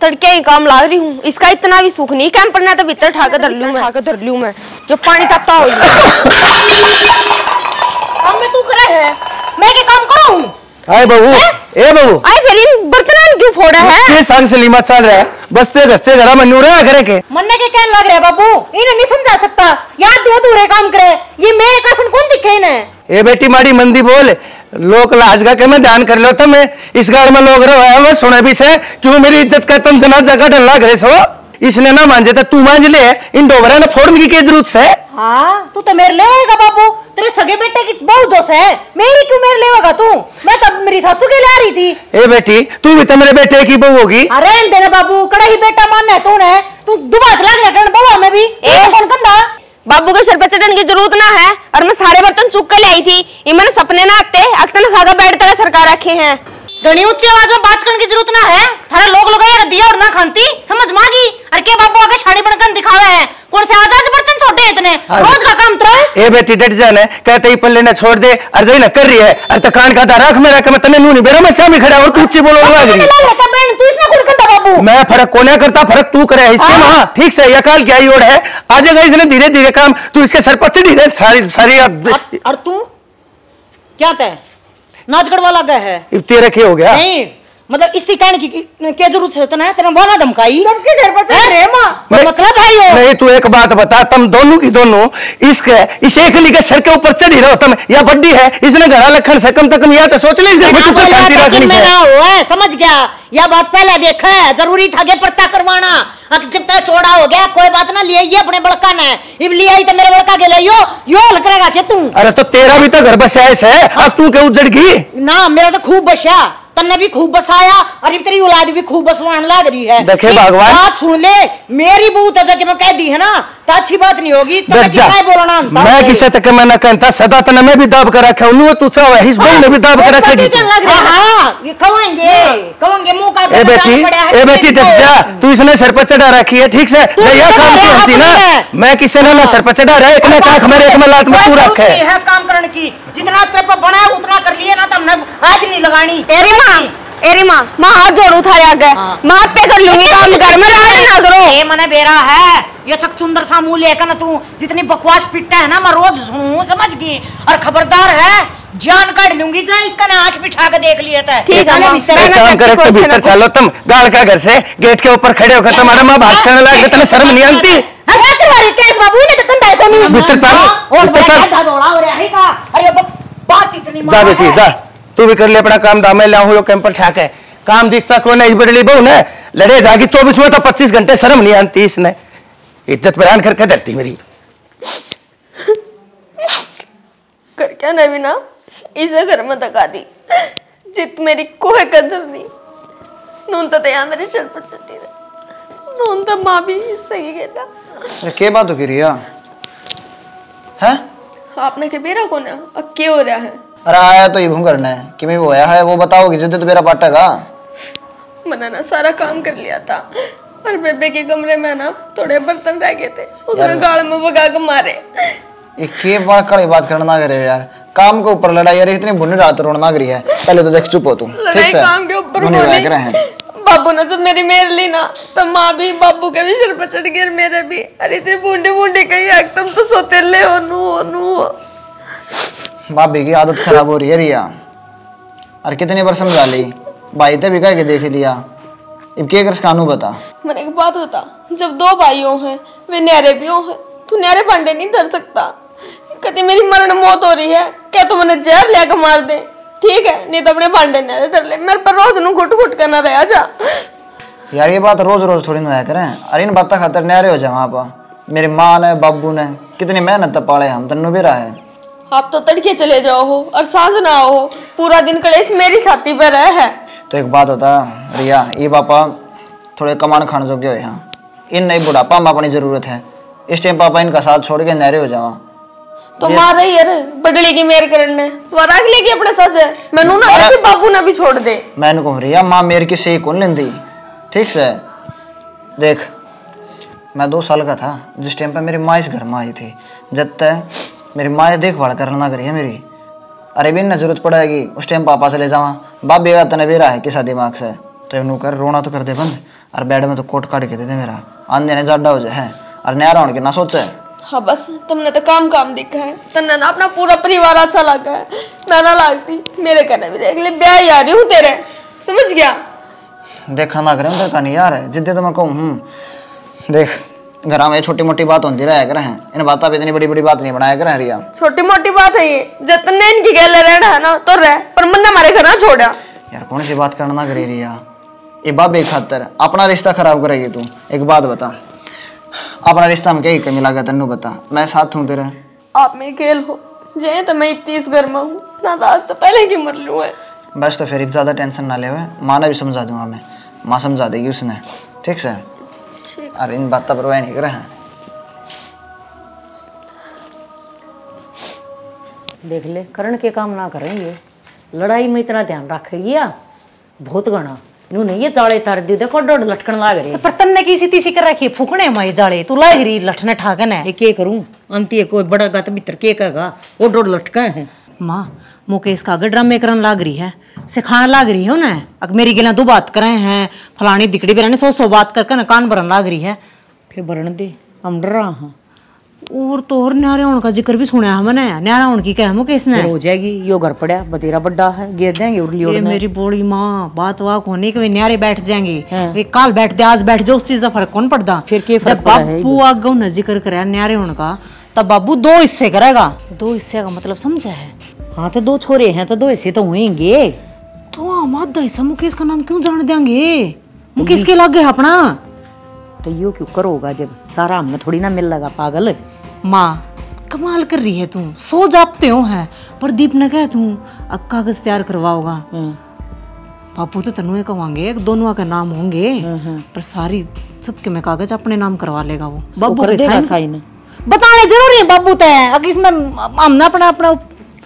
तड़के ही काम ला रही हूँ। इसका इतना भी सुख नहीं कैंपर ने तो भीतर ठाकर धर लूँ मैं। ठाकर धर लूँ मैं। जो पानी तत्ता हो काम में तू करे है? मैं के काम करो हूँ? आए बहू ए बहू। आए फिर इन बर्तन क्यों फोड़ा है? के संग से लीमा चल रहा है? बसते गसते जरा मन्नू रहा करे के। मन्ने के क्या लग रहा बाबू? इन्हें नहीं समझा सकता। याद दो दूरे काम करे। ये मेरे का कौन दिखे इन्हें? ए बेटी माड़ी मंदी बोल। लोक लाज का के मैं ध्यान कर लो तुम इस गाड़ में लोग रहो है वो सुने भी से क्यों मेरी इज़्ज़त का तुम जना जगह डर लग रहे सो? इसने ना मांझे तो तू मांझ ले इन डोबरा ने फोड़ने की क्या ज़रूरत है हाँ तू तो मेरे लेगा बाबू तेरे सगे बेटे की बहुत जोश है मेरी क्यों मेरे लेगा तू? मैं तब मेरी सासू के ले आ रही थी। ए बेटी तू भी तो मेरे बेटे की बहू होगी। अरे देना बाबू कड़ा ही बेटा मानना है तूने तू दुबात लग रहा बउआ में भी। ए? कौन कंधा? बाबू के सिर पर चढ़ने की ज़रूरत ना है। और मैं सारे बर्तन चुक कर ले आई थी। इमन सपने ना आते अक्तन खागा बैठ तरह सरकार रखे हैं। घनी ऊँची आवाज़ में बात करने की ज़रूरत ना है। थारे लोग लोग यार दिया और ना खानती समझ मागी और के बाबू आगे शाड़ी बनकर दिखावे हैं? कौन से आज़ाद से बर्तन छोटे हैं इतने? रोज का काम है। ए बेटी डट जाने कहते ही पल्ले ने छोड़ दे अर्जई न कर रही है अरे तकान का रख मेरा के मैं तने नू नहीं बेरा मैं शामी खड़ा और तू बोलो तू कुछ कंधा बाबू? मैं फ़र्क कोने करता फ़र्क तू करे इसके हाँ। वहाँ। ठीक से ये काल क्या ही ओढ़ है। आ जाएगा इसने धीरे धीरे काम तू इसके सर पर चढ़ी सारी सारी अब और, और तू? क्या तय नाचगढ़ वाला गए है। तेरे के हो गया? नहीं मतलब इसकी कहने की की- क्या ज़रूरत है तना तेरा वाला धमकाई। सबके सिर पर चढ़ रहे माँ। नहीं- मतलब भाई हो। नहीं तू एक बात बता तुम दोनों की दोनों इसके इस एक ली के सर के ऊपर चढ़ी रहो तुम या बड्डी है इसने घड़ा लखन से कम तक या तो सोच ले इसके ऊपर शांति कि रखनी मैं है है, समझ गया? यह बात पहले देखा है ज़रूरी था कि पत्ता करवाना। अब जब तक चौड़ा हो गया कोई बात ना लिए ये अपने बड़का ने। इब लिया ही तो मेरे बड़का के ले यो यो हल करेगा के तू। अरे तो तेरा भी तो घर बसाया है अब तू क्या उजड़ गई? ना मेरा तो खूब बसा तन्ने भी खूब बसाया और तेरी औलाद भी खूब बसवान लग रही है। देखे भगवान। बात सुन ले मेरी बहू तो जब मैं कह दी है ना तो अच्छी बात नहीं होगी। तो मैं बोलना मैं। किसे तक मैं न कहता सदा तने मैं भी दाब कर रखा हूँ तू चाहे हिस बहू ने भी दाब कर ये कवाएँगे कवाएँगे मुँह का ए बेटी ए बेटी डट जा तू इसने सर पर चढ़ा रखी है ठीक से? नहीं यह काम की होती ना मैं किसी ने ना सर पर चढ़ा रहा एक ने काख मेरे एक में लात में तू रखे है काम करने की। जितना तेरे पर बना है उतना कर लिए ना तो हमने आज नहीं लगानी। एरी माँ एरी माँ माँ हाथ जोड़ उठाया गए हाँ। माँ पे कर लूँगी काम कर मैं राज ना करो। ये मने बेरा है ये चक सुंदर सा मुँह लेकर ना तू जितनी बकवास पिटता है ना मैं रोज सुनूं समझ गई? और खबरदार है जान काट लूँगी जा इसका ना आँख बिठा के देख लिया था ठीक है, काम करे तो भीतर चलो तुम गाड़ का घर से गेट के ऊपर खड़े होकर तुम्हारा माँ बात करने लगे तने शर्म नहीं आती? करवा केस बाबू ने तो कंधा है तो नहीं भीतर चल, हाँ, भीतर चल। गड्ढा दौड़ा हो रहा है का अरे बात इतनी जा बेटी जा। तू भी कर ले अपना काम दामे ले आऊँ कैंपर ठाक है काम दिखता को नहीं बड़ली बहू ने। लड़े जागी चौबीस में तो पच्चीस घंटे शर्म नहीं आती इसने। इज़्ज़त बयान करके धरती मेरी। कर क्या नहीं ना? इसे घर में धका दी। जित मेरी कोई कदर नहीं। नून तो तैयार मेरे सर पर चटी रहे। नून तो माँ भी सही कहना अरे के बात हो की रिया? हैं? आपने के बेरा कौन है? अब क्या हो रहा है? अरे आया तो ये भूं करना। है कि मैं वो आया है वो बताओगी जिद्द तो मेरा पाटेगा मैंने ना सारा काम कर लिया था। और बेबे के कमरे में ना थोड़े बर्तन रह गए थे। उसने गाल में भगा के मारे। ये के बड़ा कड़ी बात करना करे यार? काम के ऊपर लड़ाई यार इतनी बुनी रात रोना करी है। पहले तो देख चुप हो तू। ठीक से? काम के ऊपर बोली रहे हैं। बाबू ने जब मेरी मेर ली ना तो माँ भी बाबू के भी सिर पर चढ़ गई मेरे भी। अरे इतनी बूंदे बूंदे कही एकदम तो सोतेले नू हो भाभी की आदत खराब हो रही है रिया। और कितनी बार समझा ली? भाई ते भी कह के देख लिया। अब के कर कानू बता? मैंने एक बात बता जब दो भाइयों हैं वे न्यारे भी हो हैं तू न्यारे पांडे नहीं धर सकता। कभी मेरी मरण मौत हो रही है क्या तू मैंने जहर लेकर मार दे। ठीक है नहीं तो अपने पांडे न्यारे धर ले मेरे पर रोज नू घुट घुट करना रहा जा। यार ये बात रोज रोज थोड़ी ना करें। अरे इन बातों खातर न्यारे हो जाए वहाँ पर मेरी माँ ने बाबू ने कितनी मेहनत पाले हम तन्नू भी रहा है। आप तो तड़के चले जाओ हो और साँझ ना आओ हो पूरा दिन कलेश मेरी छाती पर रह है। तो एक बात होता रिया ये पापा थोड़े कमान खाने जोगे हो। यहाँ इन नई बुढ़ापा में अपनी ज़रूरत है। इस टाइम पापा इनका साथ छोड़ के नहरे हो जावा तो मार रही यार बडली की मेर करने वराग लेके अपने सच है मैनू ना फिर बाबू ना भी छोड़ दे। मैंने कहूँ रिया माँ मेरे की सही कौन लेंदी। ठीक से? देख मैं दो साल का था। जिस टाइम पे मेरी माँ इस घर में आई थी जब तक मेरी माँ देखभाल करना करी है मेरी। अरे भी न ज़रूरत पड़ेगी। उस टाइम पापा से ले जावा। बाप बेगा तने बेरा है किसा दिमाग से। तो यूँ कर रोना तो कर दे बंद। और बेड में तो कोट काट के दे दे मेरा। आंधे ने जाडा हो जाए है। और न्यारा होने के ना सोचे। हाँ बस तुमने तो काम काम दिखा है। तुमने ना अपना पूरा परिवार अच्छा लगा है। मैं ना लगती मेरे कहने भी देख ले ब्याह ही रही हूँ तेरे। समझ गया? देखा ना करें उधर का नहीं यार है जिद्दे तो मैं कहूँ हूँ देख घर में छोटी मोटी बात होती रहा कर इन बातों पे इतनी बड़ी बड़ी बात नहीं बनाया कर रिया। छोटी मोटी बात है ये। जब तुमने इनकी गैल रहना है ना तो रह। पर मन ने हमारे घर ना छोड़ा। यार कौन सी बात करना करे रिया? ये बाबे खातर अपना रिश्ता खराब करेगी तू। एक बात बता। अपना रिश्ता में क्या ही कमी लगा तेनू बता मैं साथ हूँ तेरे। आप में खेल हो। जय तो मैं इतनी इस घर में हूँ। ना तो आज तो पहले की मर लूँ है। बस तो फिर ज़्यादा टेंशन ना ले हुए माँ ने भी समझा दूँगा मैं। माँ समझा देगी उसने। ठीक से? ठीक। और इन बातों पर वह नहीं करे हैं। देख ले करण के काम ना करें ये। लड़ाई में इतना ध्यान रखेगी या? बहुत गणा इन्होंने ये जाले तार दी देखो डोड लटकन लाग रही पर तन्ने किसी तीसी कर रखी फूकने माई जाले? तू लाग रही लठने ठाकन है। ये के करूँ? अंत कोई बड़ा गत भीतर के कहेगा वो डोड लटका है। माँ मुकेश का ड्रामे करन लाग रही है। सिखाने लाग रही है ना अगर मेरी गिला दो बात करे हैं फलानी दिकड़ी भी रहने सौ सौ बात करके ना कान भरन लाग रही है। फिर बरन दे हम डरा हाँ। और तो और न्यारे होने का ज़िक्र भी सुना है मैंने। न्यारा होने की कह मुकेश ने? हो जाएगी यो घर पड़ा बतेरा बड्डा है गिर जाएँगे उड़ली ये मेरी बोड़ी माँ बात वाक होने के वे न्यारे बैठ जाएँगे। हाँ। वे काल बैठ दे आज बैठ जाओ उस चीज़ का फ़र्क कौन पड़ता फिर के फ़र्क जब पड़ा है बाबू आगे न ज़िक्र करे न्यारे होने का तब बाबू दो हिस्से करेगा। दो हिस्से का मतलब समझा है? हाँ तो दो छोरे हैं तो दो हिस्से तो हुएँगे। तो हम आधा हिस्सा मुकेश का नाम क्यों जान देंगे? मुकेश के लागे अपना। तो यो क्यों करोगा जब सारा हमने थोड़ी ना मिल लगा पागल? माँ कमाल कर रही है तू। सो जापते हो है। पर दीप ने कह तू कागज़ तैयार करवाओगा। हम्म, बापू तो तनु कमांगे दोनों का नाम होंगे। हम्म। पर सारी सबके में कागज़ अपने नाम करवा लेगा वो। बाबू के साइन? साइन। बताने ज़रूरी है बाबू तय अगर इसमें हमने अपना अपना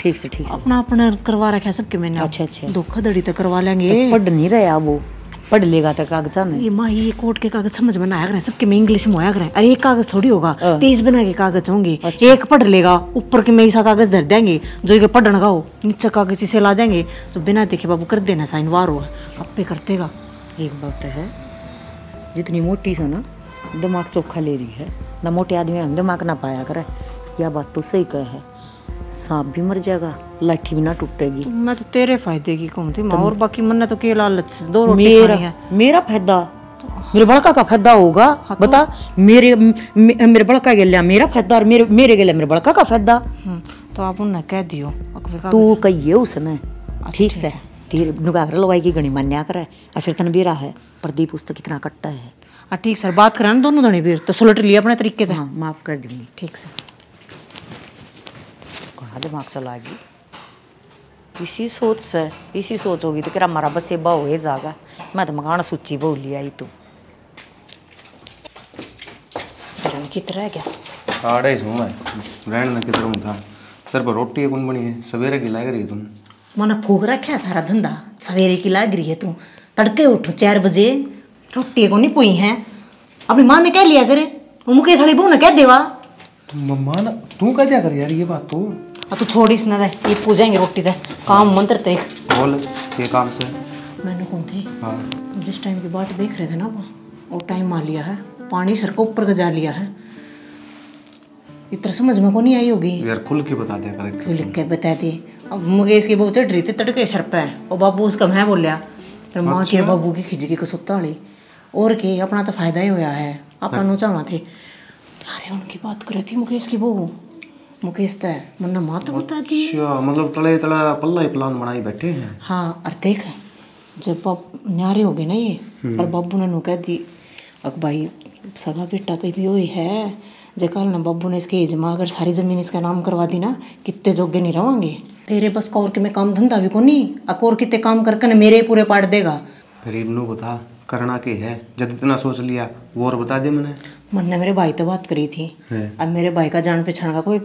ठीक से ठीक से। अपना अपना करवा रखा है सबके मैंने अच्छा, अच्छा। धोखाधड़ी तो करवा लेंगे। पढ़ नहीं रहा वो। पढ़ लेगा तो कागजा ये माँ ये कोर्ट के कागज़ समझ में आया करें सबके में इंग्लिश में आया करें। अरे एक कागज़ थोड़ी होगा हाँ। तेईस बना के कागज़ होंगे। अच्छा। एक पढ़ लेगा ऊपर के में ऐसा कागज़ धर देंगे जो एक पढ़ने का हो नीचे कागज़ इसे ला देंगे तो बिना देखे बाबू कर देना साइन वार हुआ। अब पे करतेगा एक बात है जितनी मोटी से ना दिमाग चोखा ले रही है ना मोटे आदमी दिमाग ना पाया करे। यह बात तो सही कह है। सांप भी मर जाएगा लाठी भी ना टूटेगी। तो मैं तो तेरे फ़ायदे की कहूँ थी माँ और बाकी मन तो के लालच से दो रोटी मेरा है। मेरा फ़ायदा मेरे बड़का का फ़ायदा होगा बता मेरे मे- मेरे बड़का के लिया मेरा फ़ायदा और मेरे मेरे के लिया मेरे बड़का का फ़ायदा। हम्म, तो आप उन्हें कह दियो तू कहिए उसने ठीक से। धीरे नुगागर लगाई की गणी मान्या करे। और फिर तन बेरा है प्रदीप उस तक कितना कट्टा है। हाँ ठीक सर बात करें दोनों धनी भी तो सुलट लिया अपने तरीके से। हाँ माफ़ कर दूँगी। ठीक से कहाँ दिमाग चला गई इसी सोच से इसी सोच होगी तो तेरा हमारा बस ये बहु है जागा। मैं तो मकान सूची बोल लिया ही तू। तेरे कितना है क्या? आड़े हूँ रहन हूँ था। तेरे पर रोटी कौन बनी है। सवेरे की लाग रही है तुम। मैंने फूक रखा है सारा धंधा। सवेरे की लाग रही है तू। तड़के उठो चार बजे। रोटी को नहीं पुई है। अपनी माँ ने कह लिया करे। वो मुकेश वाली बहू ने कह देवा। तुम मम्मा ना तू क्या क्या कर यार ये बात तो। अब तू छोड़ इसने दे ये पूजेंगे रोटी दे। काम मंत्र ते बोल ये काम से। मैंने कौन थी? हाँ। जिस टाइम की बाट देख रहे थे ना वो वो टाइम आ लिया है। पानी सर को ऊपर गजा लिया है। इतना समझ में को नहीं आई होगी? यार खुल के बता दिया करेक्ट क्यों लिख के बता दे। अब मुकेश की बहू चढ़ रही थी तड़के सर पे। और बाबू उसका मैं बोलिया फिर माँ की बाबू की खिचड़ी को सुत्ता वाली और के अपना तो फ़ायदा ही होया है। अपन नु चाहवा थे। अरे उनकी बात कर रही थी मुकेश की बहू? मुकेश तो मुन्ना माँ तो बता दी अच्छा मतलब तले तला पल्ला ही प्लान बनाई बैठे हैं। हाँ और देख जब बाप न्यारे हो गए ना ये और बाबू ने नु कह दी अक भाई सगा बेटा तो भी वही है। जे कल ना बाबू ने इसके एज में अगर सारी ज़मीन इसका नाम करवा दी ना कितने जोगे नहीं रहोगे तेरे बस कौर के में काम धंधा भी को नहीं अकोर कितने काम करके ना मेरे पूरे पाट देगा। फिर इन्हों बता करना के है जब इतना सोच लिया वो और बता दे मैंने। मन ने मेरे भाई तो बात करी थी। अब मेरे भाई का जान पहचान का कोई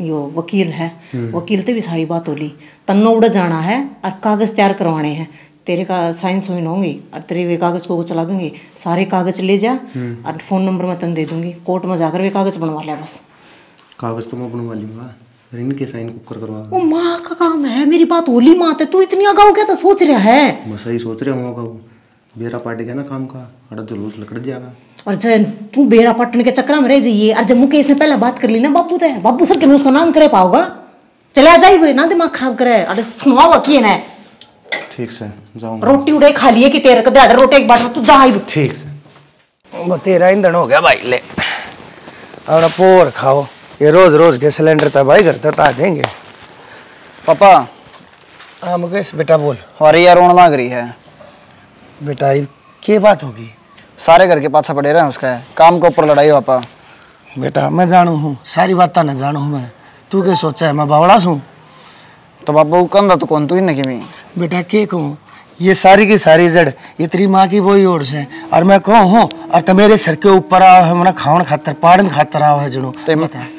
यो वकील है। वकील ते भी सारी बात होली। तन्नो उड़ जाना है और कागज़ तैयार करवाने हैं। तेरे का साइंस हुई होंगी और तेरे वे कागज़ को चला देंगे। सारे कागज़ ले जा और फ़ोन नंबर मैं तन दे दूँगी। कोर्ट में जाकर वे कागज़ बनवा लिया बस। कागज़ तो मैं बनवा लूँगा। फिर इनके साइन कुकर करवा वो माँ का काम है। मेरी बात होली माँ तू इतनी अगाऊ क्या तो सोच रहा है? मैं सही सोच रहा हूँ बेरा पार्टी का ना काम का अड़ा जुलूस लकड़ जाएगा और जब तू बेरा पटने के चक्कर में रह जाइए। और जब मुकेश ने पहले बात कर ली ना बाबू तो। बाबू सर के मैं उसका नाम करे पाओगा। चले आ जाइए ना दिमाग खराब करे। अरे सुनवाओ की है ठीक से जाऊँगा। रोटी उड़े खा लिए कि तेरे कदे अरे रोटी एक बार तू जा ही। ठीक से। वो तेरा ईंधन हो गया भाई ले। अपना पोर खाओ। ये रोज रोज के सिलेंडर तो भाई घर तक आ देंगे पापा हाँ मुकेश बेटा बोल। हमारी यार रोन लग रही है। बेटा ये क्या बात होगी सारे घर के पाछा पड़े रहे उसका। काम के ऊपर लड़ाई पापा बेटा मैं जानू हूँ सारी बातें न जानू हूँ मैं। तू क्या सोचा है मैं बावड़ा हूँ तो बाबू कंधा तो कौन तू ही ना कि बेटा के कहूँ? ये सारी की सारी जड़ ये तेरी माँ की वही ओर से। और मैं कहूँ हूँ और तो मेरे सर के ऊपर आओ है मना खावन खातर पाड़न खातर आओ है जुनू। तो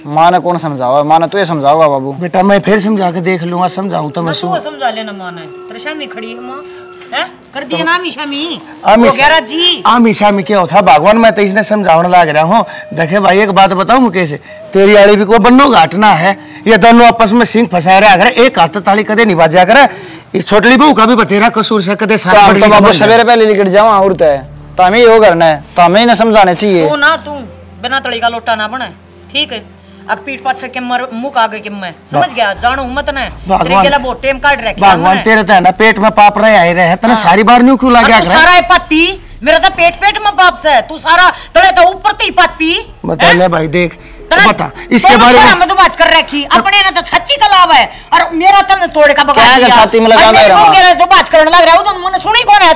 माँ ने कौन समझाओ माँ ने तो ये समझाओगा बाबू। बेटा मैं फिर समझा के देख लूँगा समझाऊँ तो मैं तू समझा लेना माँ ने। खड़ी है माँ है? कर दिया ना शामी आमी गया राज़ी। आमी क्या होता भगवान मैं तो इसने समझाने लग रहा हूँ। देखे भाई एक बात बताऊँ मुकेश तेरी आड़ी भी को बन्नो घाटना है। ये दोनों आपस में सिंह फंसाए रहा एक हाथ ताली कदे नहीं बाजा करे इस छोटली बहू का भी बतेरा कसूर से कदे तो तो बाबू सवेरे पहले उड़त है तो हमें यो करना है। तो हमें इन्हें समझाने चाहिए। तू ना तू बिना तली का लोटा ना बना ठीक है। अग पीठ पाछे के मर मुँह आगे के मैं। समझ गया? जानो मत ने। तेरे गेला बहुत टेम काट रखे भगवान तेरे तो ना पेट में पाप रहे आए रहे तना सारी बार न्यू क्यों लग गया सारा है पापी। मेरा तो पेट पेट में बाप से तू सारा तले तो ऊपर ते ही पापी। बता ले भाई देख। बता इसके तो बारे में मैं तो बात कर रखी। अपने ने तो छत्ती का लाभ है। और मेरा तने तोड़े का बगा क्या छाती में लगा रहा हूँ? तो बात करने लग रहा है। तो सुनी कौन है?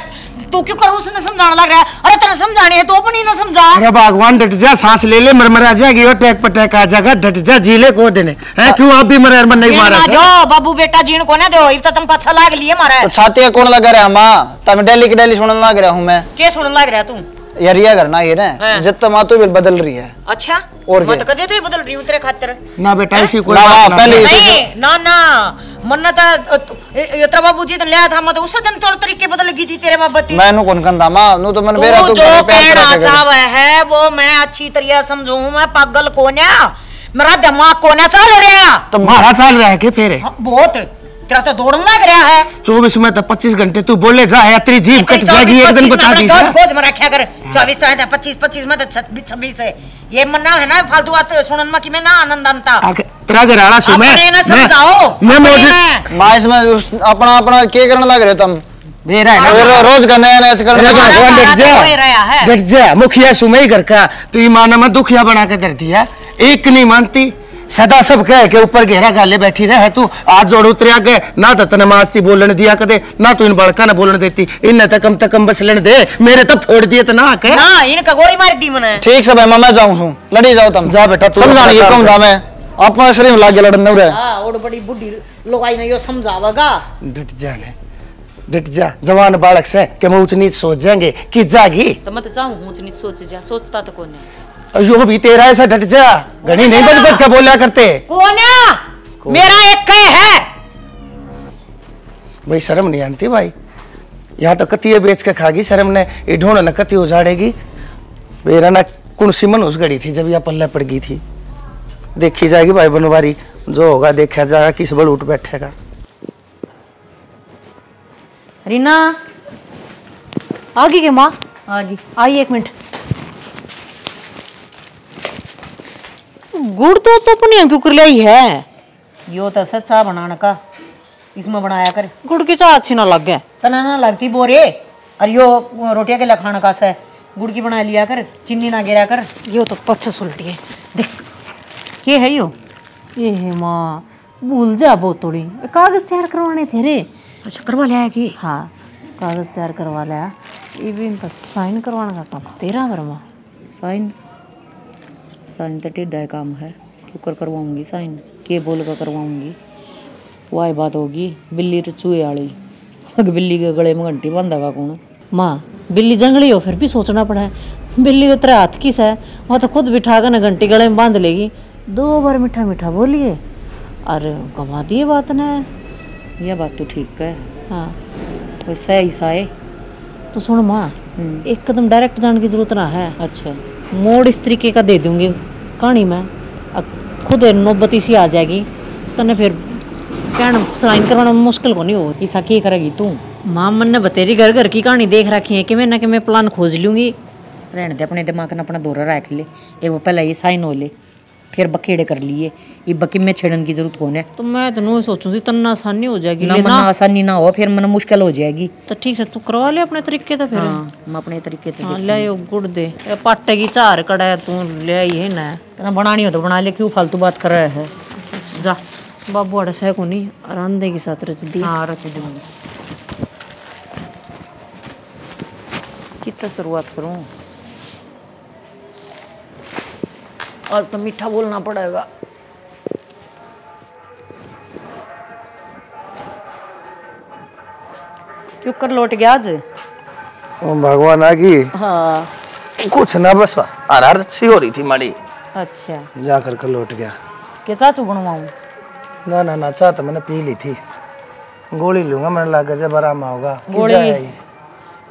तू क्यों कर? उसने समझाने लग रहा है। अरे तेरे समझाने है तो अपनी ना समझा। अरे भगवान डट जा सांस ले ले मरमरा जाएगी और टैक पटैक आ जाएगा। डट जा जीले को देने। है? क्यों आप भी मरे मन नहीं मारा जो बाबू बेटा जीण को ना दो इब तो तुम पाछा लाग लिए मारा तो छाती कौन लगा रहा माँ? तुम डेली की डेली सुनने लग रहा हूँ मैं। के सुनने लग रहा तू? यार ये करना ये ना हाँ। जब तक माँ तो भी बदल रही है। अच्छा? और मैं क्या? तो कदे तो ही बदल रही हूँ तेरे खातिर? ना बेटा ऐसी कोई ना, बात ना पहले- नहीं ना ना। मन्ना तो इतना बाबू जी ने लिया था मैं तो उस दिन तौर तरीके बदल गई थी तेरे बाबत मैं नु कौन कंधा माँ नु तो मन बेरा तू तू जो कहना करके कर। चाहे है वो मैं अच्छी तरह समझू। मैं पागल कोन्या मेरा दिमाग कोन्या चल रहा तो मारा चाल रहा है कि फिर? हाँ, बहुत। तेरा तो दौड़न लग रहा है। चौबीस में तो पच्चीस घंटे तू बोले जा है तेरी जीभ कट जाएगी एक दिन बता दी में रखा कर चौबीस तो है पच्चीस पच्चीस में तो छब्बीस छब्बीस है। ये मन्ना है ना फालतू बात सुनन में कि मैं ना आनंद अंता तेरा घर आना सु मैं ना समझाओ। मैं मौजूद ना। माँ अपना अपना के करने लग रहे हो तुम? मेरा है रोज का नया नया हो। डट तो जा डट जा। मुखिया सुमे ही घर का तो ये माना मैं दुखिया बना के धर दिया एक नहीं मानती सदा सब कह के ऊपर घेरा गाले बैठी रहे तू। आज जोड़ उतरिया गए ना तो तने मास्ती बोलने दिया कदे ना तू इन बड़का ना बोलने देती। इन तक कम तक कम बस लेने दे। मेरे तो फोड़ दिए तो ना के ना इनका गोली मार दी मैंने। ठीक से भाई मैं जाऊँ हूँ लड़ी जाओ तुम। जा बेटा, तू समझाने की अपना कम दाम है? अपना शरीर में लागे लड़ने रहे हाँ और बड़ी बुढ़ी लोगाई ने यो समझावेगा। डट जाने डट जा। जवान बालक से कि मैं ऊंच नीच सोच जाएँगे। कि जागी। तो मैं तो चाहूँ ऊंच नीच सोच जा। सोचता तो कौन है? और यो भी तेरा ऐसा डट जा। घनी नहीं बच बच के बोला करते? कौन है मेरा एक कह है। भाई शर्म नहीं आती भाई। यहाँ तो कतिये बेच के खागी शर्म ने। ये ढूंढ न कति उजाड़ेगी। मेरा ना कुण सिमन उस गड़ी थी जब यह पल्ले पड़ गई थी। देखी जाएगी भाई बनवारी। जो होगा देखा जाएगा किस बल उठ बैठेगा। रीना आ गई के माँ? आ गई आई एक मिनट। गुड़ तो तो पुनिया क्यों कर लाई है। यो तो सच्चा बनाने का। इसमें बनाया कर। गुड़ की चाह अच्छी ना लग। गया तना ना लगती बोरे। और यो रोटिया के लखाने का से। गुड़ की बना लिया कर चीनी ना गिरा कर। यो तो पच्चीस उल्टी है। देख ये है यो। ये है माँ भूल जा बहुत थोड़ी कागज़ तैयार करवाने थे रे। अच्छा करवा लिया कि? हाँ कागज़ तैयार करवा लिया। ये भी साइन करवाना का काम। तेरा वर्मा साइन? साइन तो टेढ़ा है काम है। कर करवाऊँगी साइन। के बोल कर करवाऊँगी? वाह बात होगी। बिल्ली तो चूहे आड़ी अग बिल्ली के गले में घंटी बांधेगा कौन? माँ बिल्ली जंगली हो फिर भी सोचना पड़ा है। बिल्ली उतरे हाथ किस है वहाँ तो खुद बिठा कर ना घंटी गले में बाँध लेगी। दो बार मीठा मीठा बोलिए। और गवा दिए बात ने। यह बात तो ठीक है। हाँ। वैसा ऐसा है तो सुन माँ हम्म, एक कदम डायरेक्ट जाने की ज़रूरत ना है। अच्छा। मोड़ इस तरीके का दे दूँगी। कहानी में। खुद नौबती सी आ जाएगी। तने फिर कहना साइन करवाना मुश्किल को नहीं हो ईसा की करेगी तू? माँ मन ने बतेरी घर घर की कहानी देख रखी है। कि मैं ना कि मैं प्लान खोज लूँगी। रहने दे अपने दिमाग ने अपना दौरा रख ले। एक वो पहले ये साइन हो ले। फिर बखेड़े कर लिए। ये बकी में छेड़न की ज़रूरत कौन है? तो मैं तो सोचूं थी तन्ना आसानी हो जाएगी ना मन आसानी ना हो फिर मन मुश्किल हो जाएगी। तो ठीक है तू करवा ले अपने तरीके तो फिर। हाँ मैं अपने तरीके से हाँ ले गुड़ दे। पाटे की चार कड़ा है तू ले है ना। तेना बनानी हो तो बना ले क्यों फालतू बात कर रहा है? जा। बाबू अड़ा सह को नहीं आरामदे के साथ रच दी हाँ रच दूँगी। कितना शुरुआत करूँ? आज तो मीठा बोलना पड़ेगा। क्यों कर लौट गया आज? भगवान आ गई। हाँ। कुछ ना बस हरार अच्छी हो रही थी माड़ी। अच्छा। जा कर कर लौट गया। क्या चाचू बनवाऊं? ना ना ना चाह तो मैंने पी ली थी। गोली लूँगा मैंने लगा जब आराम होगा गोली?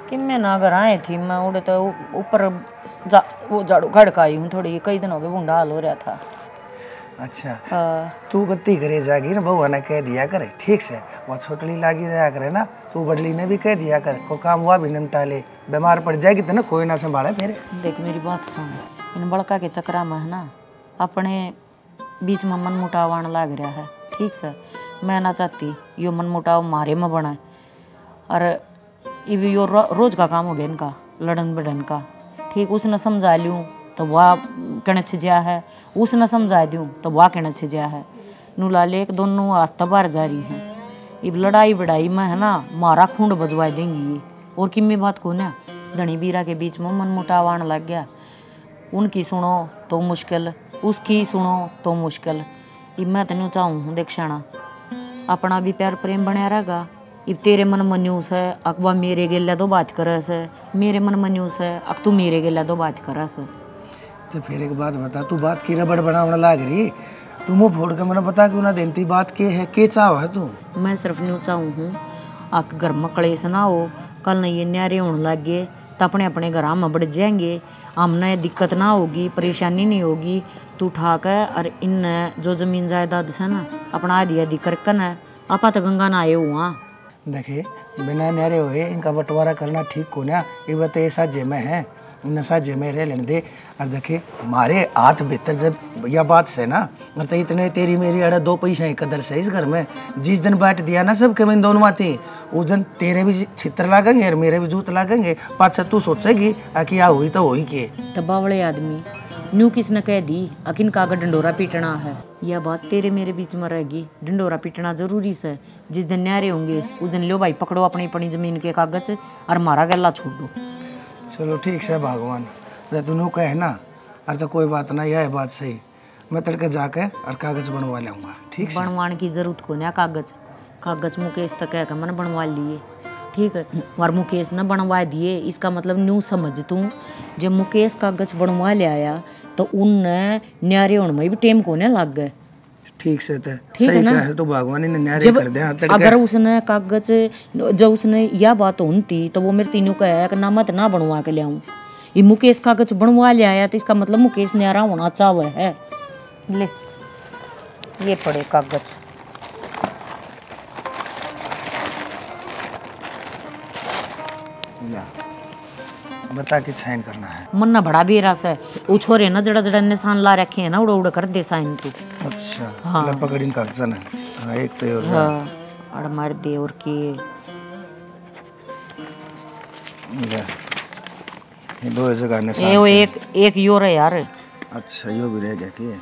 कि मैं ना घर आई थी मैं उड़े तो ऊपर जा, वो झाड़ू खड़का आई हूँ थोड़ी कई दिन हो गए बूंदा हाल हो रहा था अच्छा हाँ, तू करे जागी ना बउआ ने कह दिया करे ठीक से वहाँ छोटली लागी रहा करे ना तू बडली ने भी कह दिया कर को काम हुआ भी निपटा ले बीमार पड़ जाएगी तो ना कोई ना संभाले फिर देख मेरी बात सुन इन बड़का के चक्रा में है ना अपने बीच में मन मुटाव आने लग रहा है ठीक से मैं ना चाहती यो मन मुटाव मारे में बना और ये यो रो, रोज का काम हो गया इनका लड़न बड़न का। ठीक उसने समझा लूँ तो वह कहना छिजा है। उसने समझा दूँ तो वह कहना छिजा है। नू लाले दोनों हाथ तबार जा रही हैं। अब लड़ाई बड़ाई में है ना मारा खूंड बजवा देंगी ये। और किम्मी बात को ना धनी बीरा के बीच में मन मुटाव आने लग गया। उनकी सुनो तो मुश्किल उसकी सुनो तो मुश्किल। इब मैं तेन चाहूँ देख शाना अपना भी प्यार प्रेम बनया रहेगा। इब तेरे मन मन्यूस है अकबा मेरे गेला दो बात करे से मेरे मन मन्यूस है अब तू मेरे गेला दो बात करे से तो फिर एक बात बता तू बात की रबड़ बनावने लाग रही? तू मुँह फोड़ के मैंने बता क्यों ना देती बात के है के चाव है तू? मैं सिर्फ़ न्यू चाहूँ हूँ आक घर में कलेश ना हो कल न ये न्यारे होने लग गए तो अपने अपने घर में बढ़ जाएँगे। हमने दिक्कत ना होगी परेशानी नहीं होगी। तू ठाक है और इन जो ज़मीन जायदाद से ना अपना आदि आदि करके ना आपा तो गंगा ना आए हुआ देखे, बिना न्यारे हुए इनका बंटवारा करना ठीक को ना ये बता ऐसा जेमे है नशा जेमे रह लेने दे। और देखे, मारे हाथ भीतर जब यह बात से ना मतलब इतने तेरी मेरी अड़ा दो पैसा ही कदर से इस घर में। जिस दिन बैठ दिया ना सबके में दोनों माती उस दिन तेरे भी छित्र लागेंगे और मेरे भी जूत लागेंगे। पाछा तू सोचेगी कि हुई तो वही के तो बावड़े आदमी। न्यू किसने कह दी अकिन का अगर डंडोरा पीटना है। यह बात तेरे मेरे बीच में रहेगी डंडोरा पीटना ज़रूरी से। जिस दिन न्यारे होंगे उस दिन लो भाई पकड़ो अपनी अपनी ज़मीन के कागज़ और मारा गला छोड़। दो चलो ठीक से भगवान तू कहे ना और तो कोई बात ना यह है बात सही। मैं तड़के जाके और कागज़ बनवा लाऊँगा ठीक बनवाने की ज़रूरत को ना कागज़। कागज़ मुकेश तक कह के मैंने बनवा लिए। ठीक है। और मुकेश ने बनवा दिए इसका मतलब न्यू समझ तू। जब मुकेश कागज़ बनवा ले आया तो उनने न्यारे होने में भी टेम को ने लग गए। ठीक से ते ठीक है ना? तो भगवान ने न्यारे कर दे हाँ अगर उसने कागज़ जब उसने यह बात होती तो वो मेरे तीनों कहा कि ना मत ना बनवा के ले आऊँ। ये मुकेश कागज़ बनवा ले आया तो इसका मतलब मुकेश न्यारा होना चाहे है। ले ये पड़े कागज़। बता के साइन करना है। मन्ना बड़ा बेरा से वो छोरे ना जड़ा जड़ा निशान ला रखे हैं ना उड़ा उड़ा कर दे साइन तू। अच्छा हाँ। ला पकड़ इनका अक्सन है। हाँ एक तो और हाँ। अड़ मार दे और के। ये दो जगह ने ए वो एक एक योर है यार। अच्छा यो भी रह गया कि?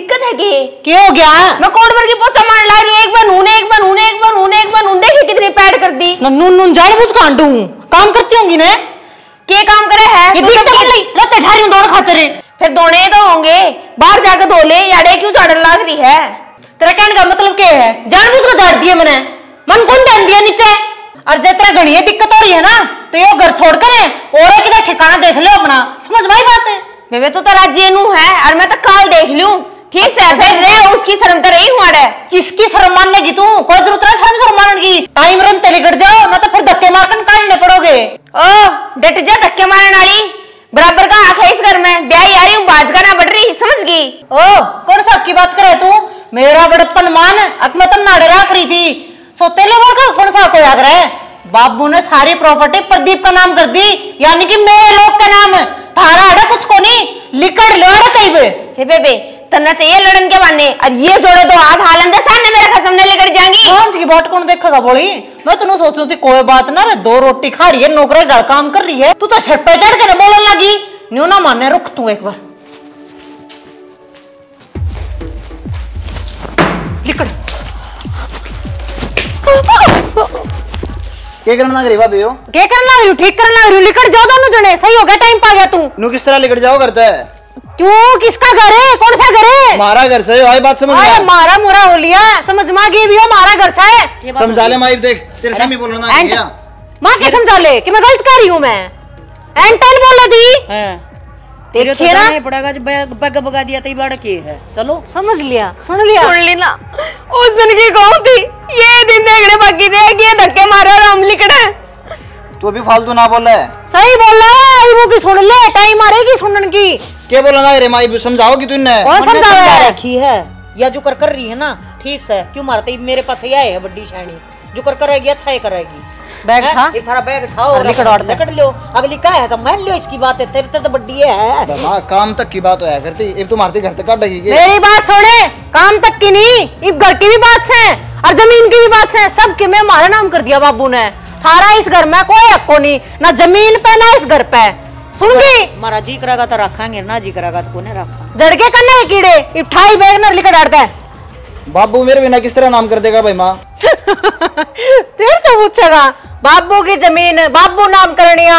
दिक्कत है कि? क्या हो गया? मैं कोड भर की पोचा मार ला रही एक बार नूने एक बार नूने एक बार नूने एक बार नून। देखी कितनी पैड कर दी। नून नून जान बुझ कांडू काम करती होंगी ने? के काम करे है? ये दिख तो नहीं। लते ठारी दौड़ खाते रे फिर दोने तो होंगे। बाहर जाकर धो ले याडे क्यों चढ़ लाग रही है? तेरा कहने का मतलब क्या है? जानबूझ कर झाड़ दिए मैंने। मन कौन ध्यान दिया नीचे। और जे तेरा घड़ी ये दिक्कत हो रही है ना तो ये घर छोड़ कर और एक किधर ठिकाना देख लो अपना। समझ में बात? है बेबे तो तेरा जेनू है और मैं तो काल देख लूँ। ठीक से फिर रे उसकी शर्म तो रही हूँ। अड़े किसकी शर्म मानने की तू? कोई ज़रूरत नहीं शर्म शर्म मानने की टाइम रन ते निकट जाओ ना तो फिर धक्के मारकर काटने पड़ोगे। ओ डट जा धक्के मारने वाली। बराबर का आँख है इस घर में। ब्याह आ रही हूँ बाज का ना बढ़ रही समझ गई? ओ कौन सा की बात करे तू? मेरा बड़प्पन मान अकमतन नाड़े रख रही थी। सोतेले बोल का कौन सा को याद रहे? बाबू ने सारी प्रॉपर्टी प्रदीप का नाम कर दी यानी कि मेरे लोग का नाम। थारा अड़ा कुछ को नहीं लिकड़ लो अड़ा कहीं पे हे बेबे तना चाहिए लड़न के बाने। और ये जोड़े तो हाथ हालन दे सामने मेरे खसम ने लेकर जाएँगी। कौन सी बात कौन देखेगा बोली? मैं तुम सोच रही थी कोई बात ना रे दो रोटी खा रही है नौकरी डर काम कर रही है। तू तो छत पे चढ़ के ना बोलने लगी। न्यू ना माने रुक तू एक बार। लिकड़ क्या करना गरीबा भी हो क्या करने लग? रही ठीक करने लग? रही हूँ लिकड़ जाओ दोनों जने। सही हो गया टाइम पा गया तू। नू किस तरह लेकर जाओ करता है? क्यों? किसका घर है? कौन सा घर है? हमारा घर से आई बात समझ अरे मारा मुरा हो लिया। समझ में गई भी हो मारा घर सा। है समझा ले माइब देख तेरे सामने बोलना एंड किया। माँ क्या समझा ले? कि मैं गलत कर रही हूँ मैं? एंड टेन बोल रही? थी है तेरे तो देखिए ना पड़ेगा जब बैग बैग बगा दिया तो बड़ा के है। चलो। समझ लिया सुन लिया। सुन ली ना। उस दिन की कौन थी? ये दिन देखने बाकी थे कि ये धक्के मारे और हम लिकड़े। तू अभी फालतू ना बोल। रहा है सही बोल रहा है वो की सुन ले टाइम आ रहेगी सुनने की। क्या बोलना रे माइब समझाओ कि तूने? कौन समझा समझा रखी है। या जो कर कर रही है ना? ठीक से। क्यों मारते मेरे पास ये है बड्डी शैनी जो कर करेगी अच्छा ही करेगी। बैग था एक थारा बैग उठाओ और लिकड़ और दे। लिकड़ लो। अगली का है? तो मान लो इसकी बात। है तेरे ते तो बड्डी है। बमा काम तक की बात होया करती। अब तू मारती घर तक काट रही मेरी बात सुने। काम तक की नहीं इस घर की भी बात से और ज़मीन की भी बात से सब के मैं हमारा नाम कर दिया बाबू ने। थारा इस घर में कोई हक को नहीं। ना ज़मीन पे ना इस घर पे। सुन गई हमारा जी करेगा तो रखेंगे ना जी करेगा तो कोने रखा? जड़के करने के कीड़े? इठाई बैग न लिखा डालता है। बाबू मेरे बिना किस तरह नाम कर देगा भाई माँ? तेरे तो पूछेगा बाबू की ज़मीन बाबू नाम करनिया।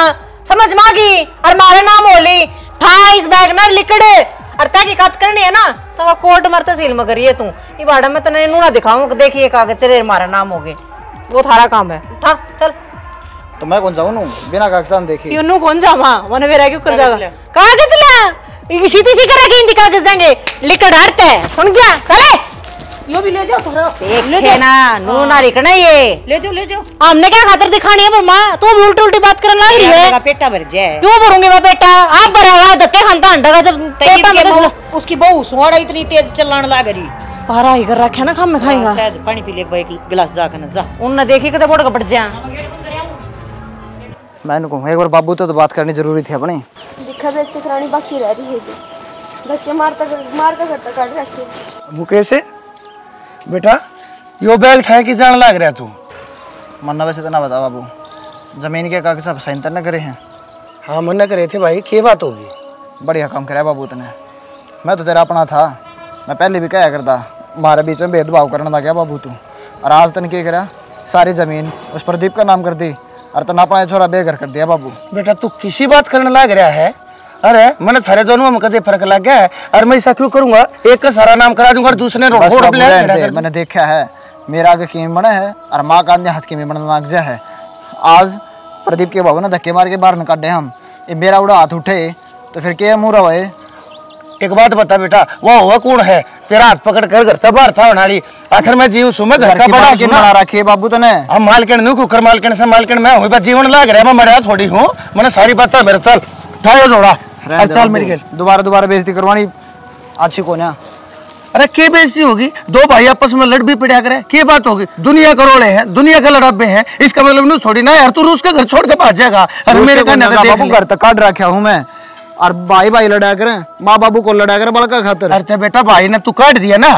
समझ मागी और मारे नाम होली। ठाईस बैग न लिकड़े और ताकि बात करनी है ना तो वो कोर्ट मर तहसील में करिए तू। ये बाड़ा में तने नू ना दिखाऊँ देखिए कागज़ चले मारा नाम हो गए। वो थारा काम है। उठा चल। तो मैं कौन जाऊँ? नू बिना कागजात देखे। यूनू कौन जावा मने वेरा क्यों कर जागा? कागज़ ले। इसी तीसी करा के इंदी कागज़ देंगे। लिकड़ हटते सुन गया? चले! यो भी ले जाओ थोड़ा। देखे ना नू ना रिकना ये। ले जाओ ले जाओ। हमने क्या खातर दिखानी है मम्मा? तू भी उल्टी उल्टी बात करने लग रही है। मेरा पेटा भर जाए क्यों भरूँगी मैं बेटा आप भरागा धक्के खानता अंडा जब पेटा में तो उसकी बहू सोड़ा इतनी तेज चलाने लग रही। पारा ही कर रखा ना खाम में खाएगा। सहज पानी पी ले एक गिलास जाकर ना जा। उनने देखी कदे बोड़ कपट जा। मैंने कहूँ एक बार बाबू तो, तो बात करनी ज़रूरी थी अपनी। दिखा बेइज्जती करानी बाकी रह रही है जी। धक्के मारता करता काट रखे मुकेश बेटा यो बैग उठाए की जान लाग रहा तू? मन्ना वैसे तो ना बता बाबू। ज़मीन के कागज़ सब साइन न करे हैं। हाँ मना करे थे भाई के बात होगी? बढ़िया काम कराया बाबू तने। मैं तो तेरा अपना था। मैं पहले भी कहा करता हमारे बीच में भेदभाव करने लगा बाबू तू। और आज तन क्या करा? सारी ज़मीन उस प्रदीप का नाम कर दी। और तना अपना छोरा बेघर कर दिया बाबू। बेटा तू किसी बात करने लग रहा है? अरे मैंने थारे दोनों में कदे फ़र्क लग गया है? और मैं ऐसा क्यों करूँगा? एक का सारा नाम करा दूँगा और दूसरे रोड मैंने देखा है। मेरा आगे कीम बना है और माँ का हाथ कीमी बनना लाग जा है। आज प्रदीप के बाबू ने धक्के मार के बाहर निकाले हम। ये मेरा उड़ा हाथ उठे तो फिर क्या मुँह रहा एक बात बता बेटा वो हुआ कौन है? तेरा हाथ पकड़ कर घर बाहर था बनाली आखिर मैं जीव सुन मैं घर का बड़ा सुना बना रखी है बाबू तने। हम मालकिन नहीं कुकर मालकिन से मालकिन मैं हुई बात जीवन लाग रहा है मैं मरिया थोड़ी हूँ। मैंने सारी बात मेरे चल उठाओ जोड़ा। दे चल मेरी गेल। दोबारा दोबारा बेइज्जती करवानी अच्छी को ना अरे के बेइज्जती होगी? दो भाई आपस में लड़ भी पड़ा करे। के बात होगी? दुनिया करोड़े हैं दुनिया के लड़ाबे हैं। इसका मतलब नहीं थोड़ी ना यार तू रूस के घर छोड़ के भाग जाएगा। अरे मेरे देख बाबू घर तक काट रखा हूँ मैं। और भाई भाई लड़ा करे माँ बाबू को लड़ा करे बड़का खातर। अरे बेटा भाई ने तू काट दिया ना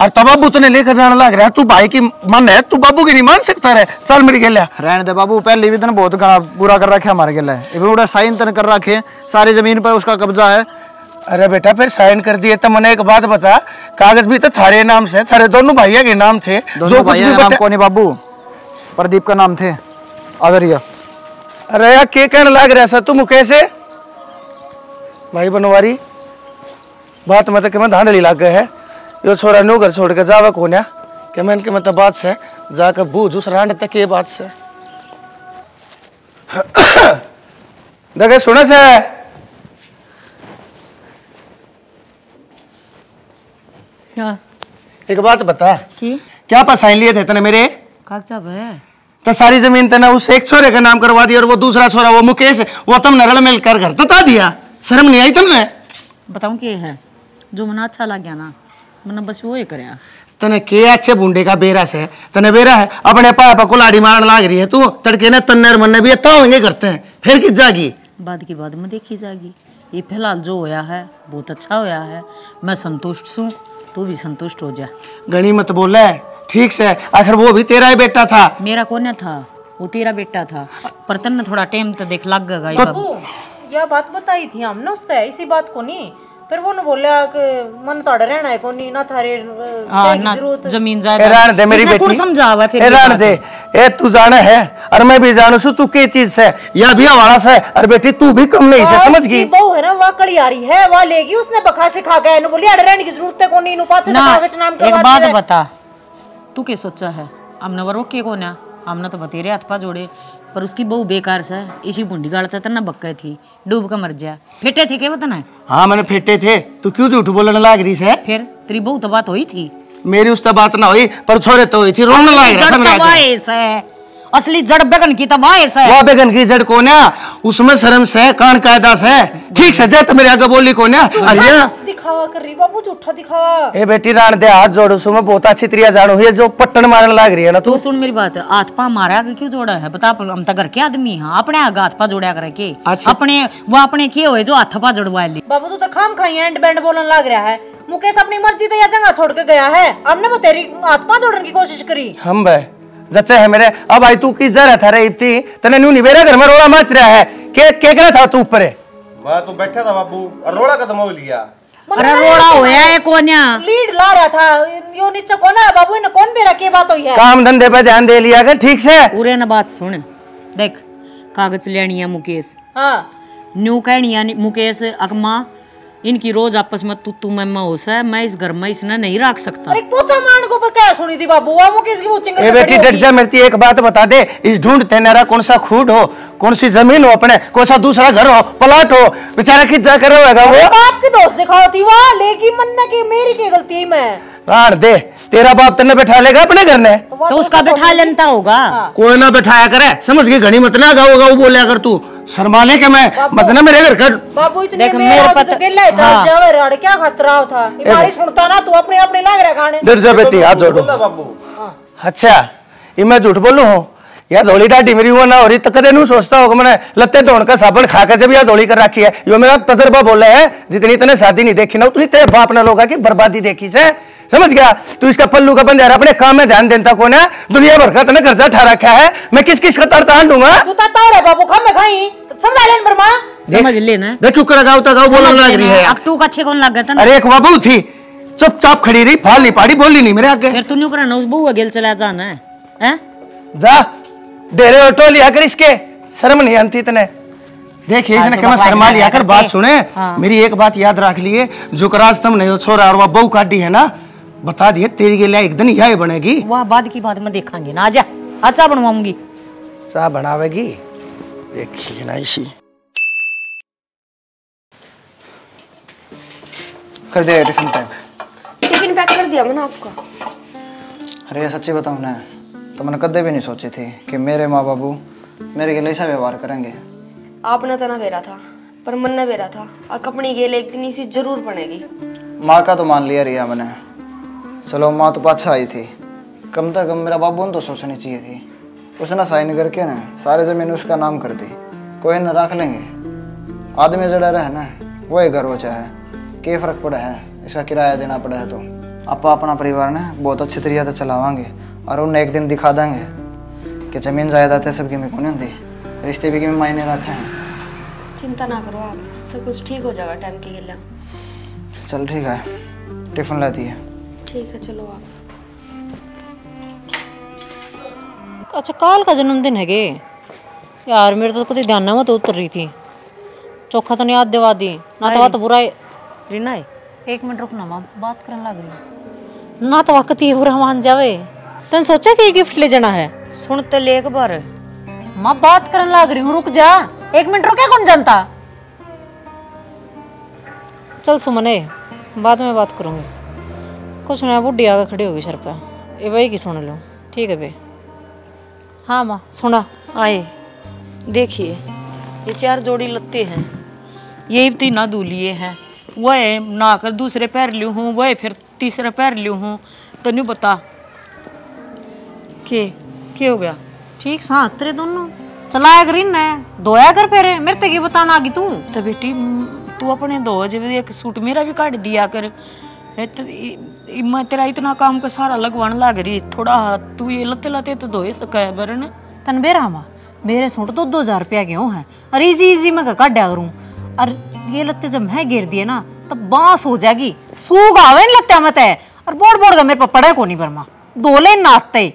और तब बाबू तुने लेकर जाने लग रहा है तू भाई की मन है तू बाबू की नहीं मान सकता रे। चल मेरी गेल। रहने दे बाबू पहले भी तने बहुत पूरा कर रखे हमारे गले। इबड़ा साइन तन कर रखे सारी ज़मीन पर उसका कब्जा है। अरे बेटा फिर साइन कर दिए तो मैंने एक बात बता कागज़ भी तो थारे नाम से थारे दोनों भैया के नाम थे जो कुछ भी नाम बता कौन है बाबू? प्रदीप का नाम थे अदरिया अरे यार के कहने लाग रहा सा तू मुके से भाई बनवारी। बात मत के मैं धांधली लाग गए है। यो छोरा नो घर छोड़ के जावा कोन्या। के मैं इनके मतलब बात से जाकर बूझ उस रांड तक ये बात से। देखे सुने से? हाँ। एक बात बता। की? क्या पसाइन लिए थे तने मेरे? तो सारी ज़मीन तने उस एक छोरे का नाम करवा दिया और वो दूसरा छोरा वो मुकेश वो तुमने रल मिल कर घर तता दिया। शर्म नहीं आई तुमने? बताऊँ के है? जो मना अच्छा लग गया ना मैंने बस वो ही कराया तने के अच्छे बूंडे का बेरा से तने बेरा है अपने पापा को कुलाड़ी मारने लाग रही है तू। तड़के ने तन्नर मन्ने भी इतना होंगे करते हैं। फिर किस जागी? बाद की बाद में देखी जाएगी ये फ़िलहाल जो होया है बहुत अच्छा होया है। मैं संतुष्ट हूँ तू भी संतुष्ट हो जा। गणी मत बोले ठीक से। आखिर वो भी तेरा ही बेटा था। मेरा कौन था? वो तेरा बेटा था। पर तन्ने थोड़ा टाइम तो देख लग गया ये बाबू यह बात बताई थी हमने उससे इसी बात को नहीं। फिर वो ने बोला कि मन ताड़े रहना है कोनी ना थारे हाँ जाएगी ना ज़रूरत। ज़मीन ए जायदाद दे मेरी बेटी। कौन समझावा फिर बात? दे। ए तू जाने है और मैं भी जानू सु तू के चीज़ से? या भी हवाला से? और बेटी तू भी कम नहीं से समझ गई? बहू है ना आ रही है वह लेगी उसने बखा से खा गया बोली अड़े रहने की ज़रूरत है कोनी नु पाछे ना कागज़ नाम एक करवा बात बता तू के सोचा है? हमने वो रोके को ना हमने तो बतेरे हाथ पा जोड़े। पर उसकी बहू बेकार सा इसी बुंडी गाड़ता था ना बक्के थी। डूब का मर जा। फेटे थे क्या बताना हाँ मैंने फेटे थे। तू क्यों झूठ बोलने लाग रही से? फिर तेरी बहू तो बात हुई थी। मेरी उससे बात ना हुई पर छोरे तो हुई थी। रोने लाग रहा था है असली जड़ बेगन की तो वायस है। वो बेगन की जड़ कौन है उसमें शर्म से कान कायदा से। ठीक से जय तो मेरे आगे बोली कौन है अरे दिखावा कर रही बाबू झूठा दिखावा। ए बेटी रान दे हाथ जोड़ो सु बहुत अच्छी तरिया जानू। ये जो पट्टन मारने लाग रही है ना तू। तू सुन मेरी बात हाथ पा मारा क्यों जोड़ा है? बता हम तो घर के आदमी हैं अपने आगे हाथ पा जोड़ा करे के। अच्छा। अपने वो अपने के हुए जो हाथ पा जोड़वा ली। बाबू तू तो खाम खाई एंड बैंड बोलने लग रहा है। मुकेश अपनी मर्ज़ी से यह जगह छोड़ के गया है। हमने वो तेरी हाथ पा जोड़ने की कोशिश करी। हम बे। जच्चे है मेरे अब आई तू की जरा था रही थी तने न्यू निवेरा घर में रोड़ा मच रहा है। के के करा था तू ऊपर? मैं तो बैठा था बाबू और रोड़ा खत्म हो लिया। अरे रोड़ा होया है कोन्या? लीड ला रहा था यो नीचे कौन है बाबू? ने कौन बेरा के बात हुई है? काम धंधे पे ध्यान दे लिया कर ठीक से। पूरे न बात सुन देख कागज़ लेनी है मुकेश। हाँ। न्यू कहनी है मुकेश अकमा इनकी रोज आपस में तू तू मैं हो है मैं इस घर में इसने नहीं रख सकता। अरे पोचा मारने को ऊपर क्या सुनी थी बाबू? वो मुकेश की पूछेंगे ए बेटी डट जा मेरी एक बात बता दे इस ढूंढते नारा कौन सा खूड हो कौन सी ज़मीन हो अपने कौन सा दूसरा घर हो प्लाट हो बेचारा किस जा कर होगा वो? बाप की दोस्त दिखाओ थी वहाँ लेगी मन्ना की मेरी की गलती है मैं। रान दे तेरा बाप तेने बैठा लेगा अपने घर ने? तो उसका बैठा लेनता होगा। कोई ना बैठाया करे समझ गई घनी मत ना गाओगा वो बोलिया कर तू। शर्माने के मैं मत ना मेरे घर कर बाबू इतने देख, मेरे पता पता- के ले चल हाँ। जावे राड़ क्या खतरा था? हमारी सुनता ना तू अपने अपने लाग रहा खाने। डर जा बेटी हाथ जोड़ो बाबू। अच्छा ये मैं झूठ बोलू? हूँ यार धोली डाटी मेरी हुआ ना हो रही तो कदे नू सोचता होगा मैंने लत्ते धोण का साबुन खा के जब यह धोली कर रखी है। यो मेरा तजर्बा बोले है जितनी तने शादी नहीं देखी ना उतनी तेरे बाप ने लोगा की बर्बादी देखी से। समझ गया? तू इसका पल्लू का बंदे अपने काम में ध्यान देता कौन है। दुनिया भर का तने कर्जा ठा रखा है। मैं किस किस का तरतान दूँगा तू ता रे बाबू खा मैं खाई। समझा लेन बर्मा? समझ लेना देख कर गाँव तक गाँव लग रही है अब तू का अच्छे कौन लग गया था अरे एक बाबू थी। चुपचाप खड़ी रही फाल नहीं पाड़ी बोली नहीं मेरे आगे। फिर तू न्यू करना उस बहू गेल चला जाना है हैं? जा डेरे ऑटो लिया कर इसके। शर्म नहीं आती इतने। देखिए इसने कहा शर्मा लिया कर बात सुने। मेरी एक बात याद रख लिए जुकराज तुम नहीं हो छोरा और वह बहू काटी है ना बता दिए तेरी के लिए एक दिन यह बनेगी। वह बाद की बात में देखेंगे। ना आजा अच्छा बनवाऊँगी। चाह बनावेगी? देखिए ना इसी। कर दिया टिफ़िन पैक। टिफ़िन पैक कर दिया मैंने आपका। अरे ये सच्ची बताऊँ ना तो मैंने कदे भी नहीं सोची थी कि मेरे माँ बाबू मेरे के लिए ऐसा व्यवहार करेंगे। आपने तो ना बेरा था पर मन ने बेरा था। और कपड़ी के लिए एक दिन इसी ज़रूर पड़ेगी माँ का तो मान लिया रिया मैंने। चलो माँ तो पाछा आई थी। कम से कम मेरा बाबू ने तो सोचनी चाहिए थी। उसने साइन करके ना सारे ज़मीन उसका नाम कर दी। कोई ना रख लेंगे। आदमी जड़ा रहे ना वही घर हो। चाहे के फ़र्क पड़ा है? इसका किराया देना पड़ा है तो। आप अपना परिवार ने बहुत अच्छी तरीके से चलावांगे और उन्हें एक दिन दिखा देंगे कि ज़मीन जायदाद है सबकी में कौन होती। रिश्ते भी की में मायने रखे हैं। चिंता ना करो आप। सब कुछ ठीक हो जाएगा टाइम के लिए चल ठीक है। टिफ़िन लाती है। ठीक है चलो आप। अच्छा काल का जन्मदिन है गे। यार मेरे तो कभी ध्यान ना मत उतर रही थी। चोखा तो नहीं याद दिवा दी। ना तो बात बुरा है रीना एक मिनट रुकना माँ बात करने लग रही ना तो वक्त ही बुरा मान जावे। तन सोचा कि गिफ्ट ले जाना है? सुन तो ले एक बार। माँ बात करने लग रही हूँ रुक जा। एक मिनट रुके कौन जानता? चल सुमने बाद में बात करूँगी। कुछ ना बुढ़ी आगे खड़ी होगी सर पे ये भाई की सुन लो ठीक है बे हाँ माँ सुना आए देखिए ये चार जोड़ी लत्ते हैं ये तीना दूलिए हैं वह ना कर दूसरे पैर लियो हूँ वह फिर तीसरा पैर लियो हूँ तो नहीं बता के के हो गया ठीक साथ तेरे दोनों चलाया कर इन धोया कर फिर मेरे तक बताना आगी तू तो बेटी तू अपने दो जब एक सूट मेरा भी काट दिया कर तो मैं तेरा इतना काम का सारा लगवाने लग रही थोड़ा हाथ तू ये लते लते तो धोए सका है बरन। तन बेरा माँ मेरे सूट तो दो हज़ार रुपया के हैं? और इजी इजी मैं काटा करूँ? और ये लत्ते जब मैं गिर दिए ना तब बाँस हो जाएगी। सूग आवे लत्ते मत है और बोड़ बोड़ का मेरे पर पड़ा को नहीं बरमा दोले नाते।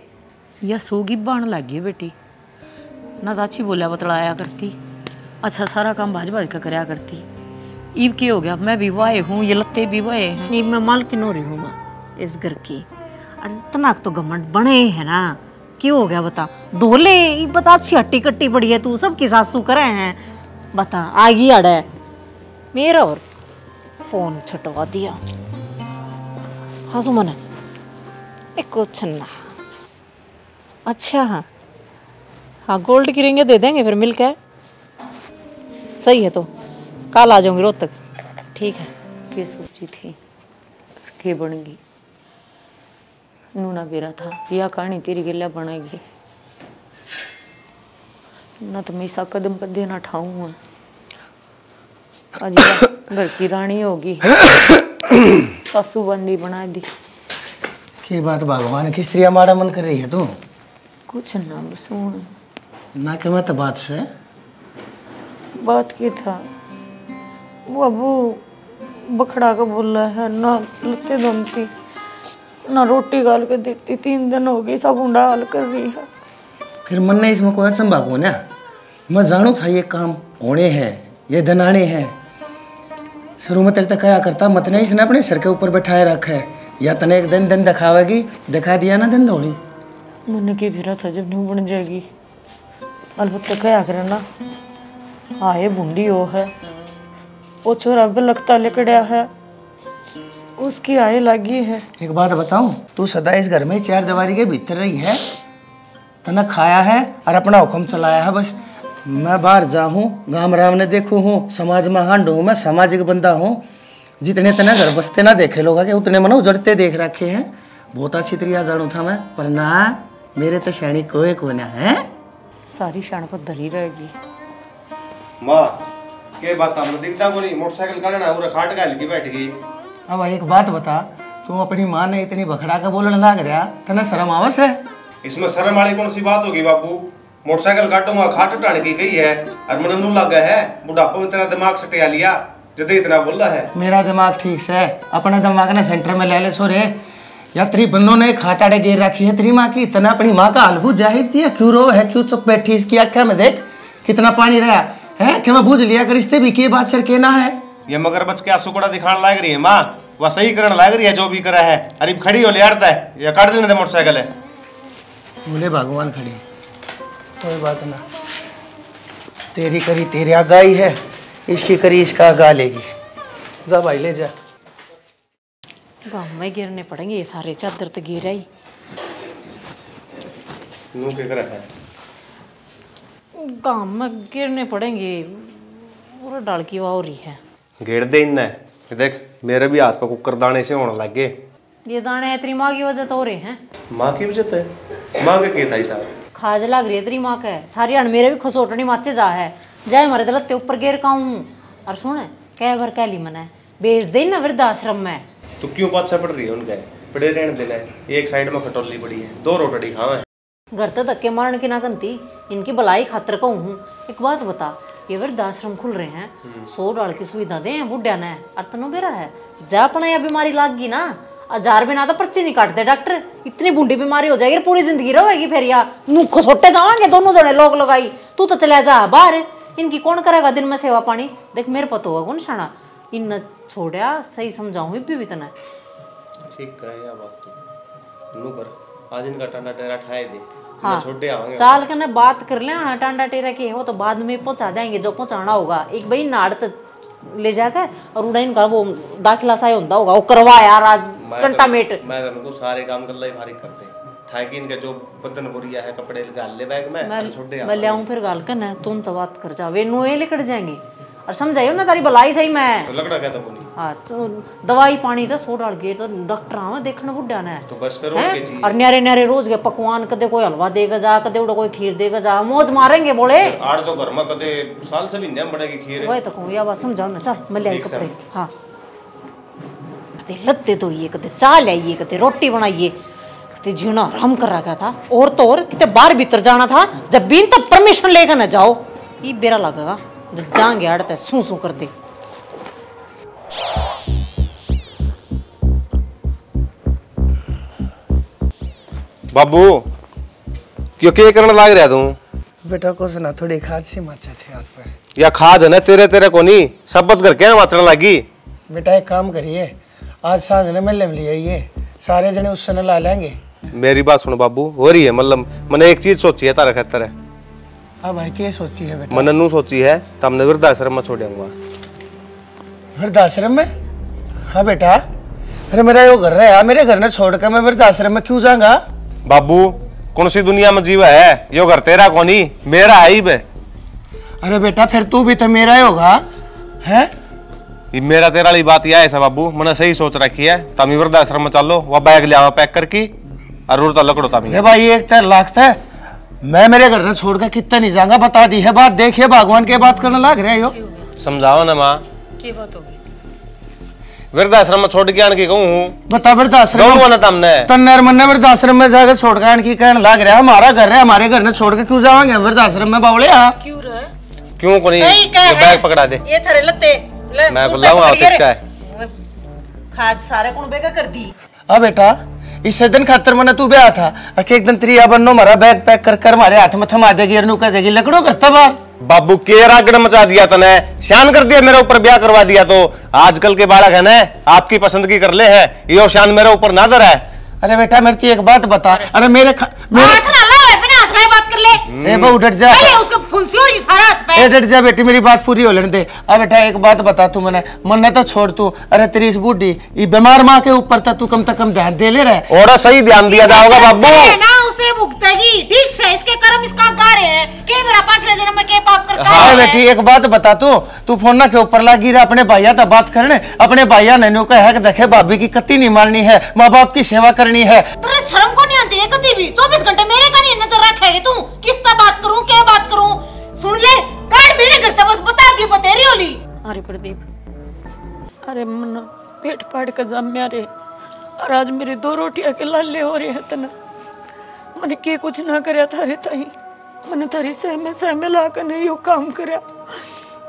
या सोगी बाण लग बेटी। ना तो अच्छी बोलिया बतलाया करती। अच्छा सारा काम भाज भाज का करया करती। ईब के हो गया। मैं वाए हूँ, ये लत्ते वाए हैं। नहीं, मैं मालकिन हो रही हूँ, माँ, इस घर की। और इतना तो घमंड बने है ना। क्यों हो गया बता? धोले बता, अच्छी हट्टी कट्टी पड़ी है तू, सबकी सासू करे हैं। बता आगी अड़ है। मेरा और फ़ोन छटवा दिया। हाँ सुमन, एक को छन्ना। अच्छा हाँ। हाँ गोल्ड की रिंगे दे देंगे, फिर मिल के सही है तो। कल आ जाऊँगी रोहतक। ठीक है। के सोची थी? के बन गई नूना बेरा था। या कहानी तेरी गिल्ला बनेगी? न तो मैं ऐसा कदम कदे ना ठाऊं आज या घर की रानी होगी। सासू बंदी बना दी। की बात भगवान की स्त्री हमारा मन कर रही है तू? कुछ ना सुन। ना के मत बात से? बात की था। अबू बखड़ा का बोल है ना लत्ते दमती ना रोटी गाल के देती तीन दिन हो गई सब ऊंडा हाल कर रही है। फिर मन ने इसमें कोई अचंभा को ना मैं जानू था ये काम होने हैं ये धनाने हैं। शुरू में तेरे तक कया करता मत ने इसने अपने सर के ऊपर बैठाए रखा है। या तने एक दिन दिन दिखावेगी दिखा दिया ना दिन दौड़ी? मन की फिरा था जब नहीं बन जाएगी। अलबत्ता क्या करे ना आए बूंदी हो है। वो छोरा भी लगता लिकड़िया है। उसकी आय लगी है। एक बात बताऊँ तू सदा इस घर में चार दीवारी के भीतर रही है। तना खाया है और अपना हुक्म चलाया है बस। मैं बाहर जाऊँ गाँव राम ने देखू हूँ समाज में हांड हूँ मैं सामाजिक बंदा हूँ। जितने तना घर बसते ना देखे लोग के उतने मनो उजड़ते देख रखे हैं। बहुत अच्छी तरीका जानू था मैं पर ना मेरे तो शैणी कोई को ना है। सारी शान पर धरी रहेगी। माँ के बात हमने दिखता को नहीं मोटरसाइकिल का ना और खाट का हल्की बैठ गई। अब एक बात बता तू अपनी माँ ने इतनी बखड़ा का बोलने लग रहा तना शर्म आवस है इसमें शर्म वाली कौन सी बात होगी बाबू मोटरसाइकिल काटो वहाँ खाट टाण की गई है और मन नू लगा है बुढ़ापा में तेरा दिमाग सटिया लिया जदे इतना बोल है। मेरा दिमाग ठीक से अपने दिमाग ने सेंटर में ले ले सोरे या तेरी बन्नों ने खाटाड़े गिर रखी है तेरी माँ की इतना अपनी माँ का हाल ज़ाहिर दिया क्यों रो है क्यों चुप बैठी इसकी आख्या में देख कितना पानी रहा है? कि मैं बूझ लिया कर इससे भी के बात सर के ना है? ये मगर बच के आँसू कड़ा दिखाने लग रही है माँ। वह सही करने लग रही है जो भी करा है। अरे खड़ी हो लियाड़ता है। या काट देने दे मोटरसाइकिल है। बोले भगवान खड़ी। कोई बात ना। तेरी करी तेरी आगाही है इसकी करी इसका आगा लेगी। जा भाई ले जा। गाँव में गिरने पड़ेंगे ये सारे चादर तो गिर आई। नू के करा है? गाँव में गिरने पड़ेंगे पूरा डाल की वाह हो रही है। घेर दे इन्ने ये देख मेरे भी हाथ पे कुकर दाने से होने लग गए। ये दाने तेरी माँ की वजह तो हो रहे हैं। माँ की वजह है। माँ के के था साहब खाज लग रही है तेरी माँ का। सारी हण मेरे भी खसोटनी माचे जा है। जाए हमारे दलते ऊपर गिर का हूँ और सुन कह भर कह ली मना। बेच दे ना वृद्धाश्रम में। तो क्यों पाछा पड़ रही है उनका? पड़े रहने देना है। एक साइड में खटोली पड़ी है। दो रोटड़ी खावा घर तो धक्के मारने की ना गनती इनकी भलाई खातर कहूँ हूँ। एक बात बता ये वृद्धाश्रम खुल रहे हैं। सौ डाल की सुविधा दे बुढ़िया ने। और तनु बेरा है। जा अपना या बीमारी लाग गई ना। हज़ार बिना तो पर्ची नहीं काटते डॉक्टर। इतनी बूढ़ी बीमारी हो जाएगी पूरी ज़िंदगी रहेगी फिर यार नुख सोटे जावांगे दोनों जने लोग लगाई। तू तो चला जा बाहर। इनकी कौन करेगा दिन में सेवा पानी? देख मेरे पता होगा कौन शाना इन छोड़ा सही समझाऊ भी इतना ठीक कहे या बात तो। नू कर। आज इनका टंडा टेरा ठाए दे। हाँ। चाल के ना बात कर ले हाँ टांडा टेरा की है वो तो बाद में पहुँचा देंगे जो पहुंचाना होगा। एक भाई नाड़ ले जाकर और उड़ा इनका वो दाखिला सा होता होगा वो करवा यार आज घंटा तो- मेट मैं तो तो सारे काम कर लाई भारी करते। ठाए की इनके जो बदन बुरिया है कपड़े गाल ले बैग में और छोटे मैं ले आऊँ फिर गाल कर ना तुम तो बात कर जा वे नुए लेकर जाएँगे। और समझाइयो ना तारी भलाई सही मैं। तो लकड़ा कहता बोली? हाँ तो दवाई पानी तो सो डाल गए तो डॉक्टर आवे देखने बुढ़ा ने। तो बस करो हैं? के चीज़। और न्यारे न्यारे रोज के पकवान कदे कोई हलवा देगा जा कदे उड़ा कोई खीर देगा जा मौज मारेंगे बोले। आड़ तो घर में कदे साल से भी नहीं बढ़ेगी खीर वही तो कहूँ या बात समझाओ ना चल मैं ले आई कपड़े। हाँ। कदे लत्ते धोइए कदे चाय लाइए कदे रोटी बनाइए कदे जीना आराम कर रखा था। और तो और कितने बाहर भीतर जाना था जब भी तब परमिशन लेकर ना जाओ। ये बेरा लगेगा। जब जाएँगे अड़ते सू सू कर दे बाबू क्यों के करने लाग रहा तू? बेटा कुछ ना थोड़ी खाद सी मचे थे हाथ पे या खाज है ना तेरे तेरे को नहीं? सबत कर क्या माचने लगी। बेटा एक काम करिए आज साँझ ने मिलने में लिए ये सारे जने उससे न ला लेंगे। मेरी बात सुन बाबू हो रही है मतलब मैंने एक चीज़ सोची है तारा खतर। है अब भाई क्या सोची है बेटा? मैंने नू सोची है तो हमने वृद्धाश्रम में छोड़ूँगा वृद्धाश्रम में? हाँ बेटा। अरे मेरा यो घर रहा मेरे घर ने छोड़ कर मैं वृद्धाश्रम में क्यों जाऊँगा? बाबू कौन सी दुनिया में जीवा है? यो घर तेरा कोनी मेरा है बे। अरे बेटा फिर तू भी तो मेरा ही होगा है? ये मेरा तेरा वाली बात यह है सा बाबू मैंने सही सोच रखी है। तमी वृद्धाश्रम में चलो वह बैग ले आवा पैक करके और रुड़ता लकड़ो तमी अरे भाई एक लाख था मैं मेरे घर ने छोड़ कर कितना नहीं जाऊँगा बता दी है बात देखिए भगवान के बात करने लग रहे हो। समझाओ ना माँ। की बात होगी वृद्धाश्रम में छोड़ के आने की कहूँ बता वृद्धाश्रम कहूँ ना तमने। तन्नर मन्ने वृद्धाश्रम में जाकर छोड़ कर आने की कहने लग रहा है। हमारा घर है हमारे घर ने छोड़ के क्यों जाएँगे वृद्धाश्रम में बावले हाँ क्यों रहा क्यों को नहीं? ये बैग पकड़ा दे। ये थारे लत्ते। मैं मुँह बुलाऊं पे ऑफ़िस पकड़िए का। रे। है खाद सारे कौन बेगा कर दी। हाँ बेटा इस दिन खातर मना तू ब्याह था। अके एक दिन त्रिया नो मरा बैग पैक कर कर मारे हाथ में थमा देगी और नू कह देगी लकड़ो करता बार बाबू के रागड़ मचा दिया तने। शान कर दिया मेरे ऊपर ब्याह करवा दिया तो। आजकल के बालक है ना आपकी पसंद की कर ले है। यो शान मेरे ऊपर नादर है। अरे बेटा मेरे को एक बात बता। अरे मेरे ख- मेरे हाथ ना लाओ अपने हाथ में बात कर ले। ए बहू डट जा। पहले उसको फुंसी हो रही हाथ पे ए जा बेटी मेरी बात पूरी हो लेने दे। अब बेटा एक बात बता तू मैंने। मन तो छोड़ तू। अरे तेरी इस बूढ़ी ये बीमार माँ के ऊपर तो तू कम से कम ध्यान दे ले रहे और सही ध्यान दिया जाओगा बाबू। है ना उसे भुगतेगी। ठीक से इसके कर्म इसका गा रहे हैं। के मेरा पाछले जन्म में के पाप कर खाया बेटी एक बात बता तू। तू फ़ोन ना के ऊपर लगी रहा? अपने भैया तो बात करने। अपने भैया नैनू का है देखे भाभी की कत्ती नहीं मारनी है। माँ बाप की सेवा करनी है। तेरे शर्म को नहीं है कभी भी? 24 घंटे मेरे का नहीं नज़र रखेगी तू। किस तरह बात करूँ, क्या बात करूँ? सुन ले काट देने करते, बस बता दी बतेरी होली अरे प्रदीप, अरे मन, पेट फाड़ कर जम्या रे और आज मेरी दो रोटियाँ के लाले हो रहे हैं तना। मैंने के कुछ ना करया थारे ताई मैंने थारी सह में सह में ला कर नहीं यो काम करया।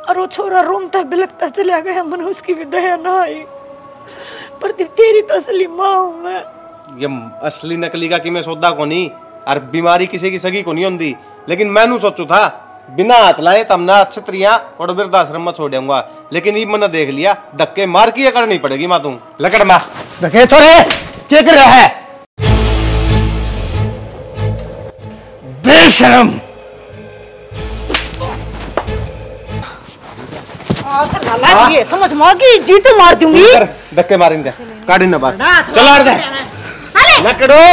और वो छोरा रोमता बिलकता चला गया, मन उसकी भी दया ना आई। प्रदीप, तेरी तो असली माँ हूँ मैं। ये असली नकली का कि मैं सौदा को नहीं और बीमारी किसी की सगी को नहीं होती लेकिन मैनू सोचू था बिना हाथ लाए तमना छत्रियाँ और वृद्धाश्रम में छोड़ दूँगा लेकिन ये मैंने देख लिया धक्के मार की करनी पड़ेगी माँ तू लकड़ मार। देखे छोरे क्या कर रहा है? बेशरम। ये समझ में आ गई जीत मार दूँगी। धक्के मारेंगे काट ना बात चलो दे लकड़ो।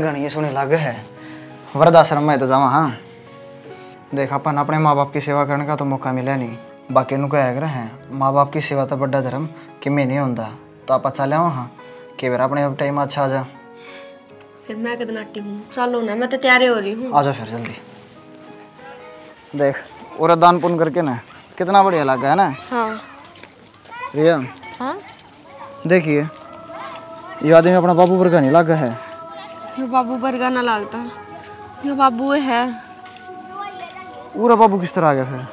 अरे गणी सुनी लागे है। वृद्धाश्रम में तो जावा हाँ। देख अपन अपने माँ बाप की सेवा करने का तो मौका मिला नहीं। बाकी नु कह रहे हैं माँ बाप की सेवा तो बड़ा धर्म कि मैं नहीं होता तो आप चले वहाँ कि फिर अपने टाइम अच्छा आ जा। फिर मैं कद नाटी हूँ। चलो ना मैं तो तैयार हो रही हूँ। आ जाओ फिर जल्दी। देख और दान पुण्य करके ना कितना बढ़िया लगा है ना? हाँ। रिया? हाँ? देखिए ये आदमी अपना बाबू पर का नहीं लगा है। ये बाबू बरगा ना लगता ये बाबू है। पूरा बाबू किस तरह आ गया फिर?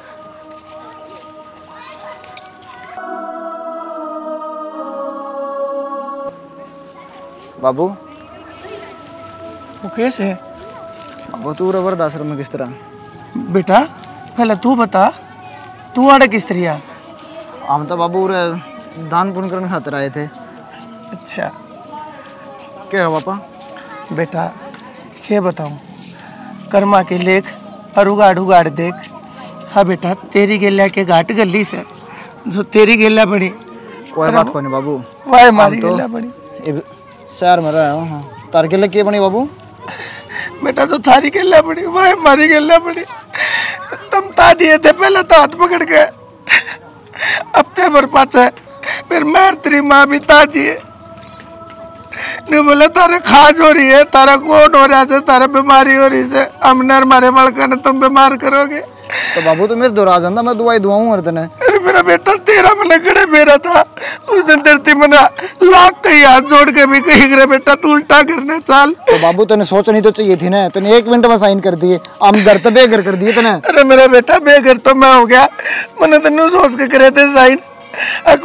बाबू वो कैसे है? बाबू तू रे वृद्धाश्रम में किस तरह? बेटा पहले तू बता तू आड़े किस तरह हम तो बाबू रे दान पुण्य करने खातिर आए थे। अच्छा। क्या है पापा? बेटा ये बताऊँ कर्मा के लेख और उगाड़ उगाड़ देख। हाँ बेटा तेरी गेल्या के घाट गली से जो तेरी गेल्या बनी। कोई बात कोई नहीं बाबू। हम मारी तो गेल्या बनी। शहर में रहा हूँ हाँ। तार के लिए क्या बनी बाबू? बेटा जो थारी गेल्या बनी वाह मारी गेल्या बनी। तुम ता दिए थे पहले तो हाथ पकड़ के। हफ़्ते भर पाचा फिर मैं तेरी माँ भी ता दिए। ने बोले तारे खाज हो रही है तारा कोट हो रहा है तारा बीमारी हो रही है हमने हमारे बड़का ने तुम बीमार करोगे? तो बाबू तो मेरे दूर जाता मैं दुआई दुआऊँ हर तने मेरा बेटा तेरा मन खड़े मेरा था। उस दिन धरती मना लाख कहीं हाथ जोड़ के भी कहीं करे बेटा तू उल्टा करने चाल। तो बाबू तने सोचनी तो चाहिए थी ना तने एक मिनट में साइन कर दिए हम घर तो बेघर कर दिए तने। अरे मेरा बेटा बेघर तो मैं हो गया। मैंने तेन सोच के करे थे साइन।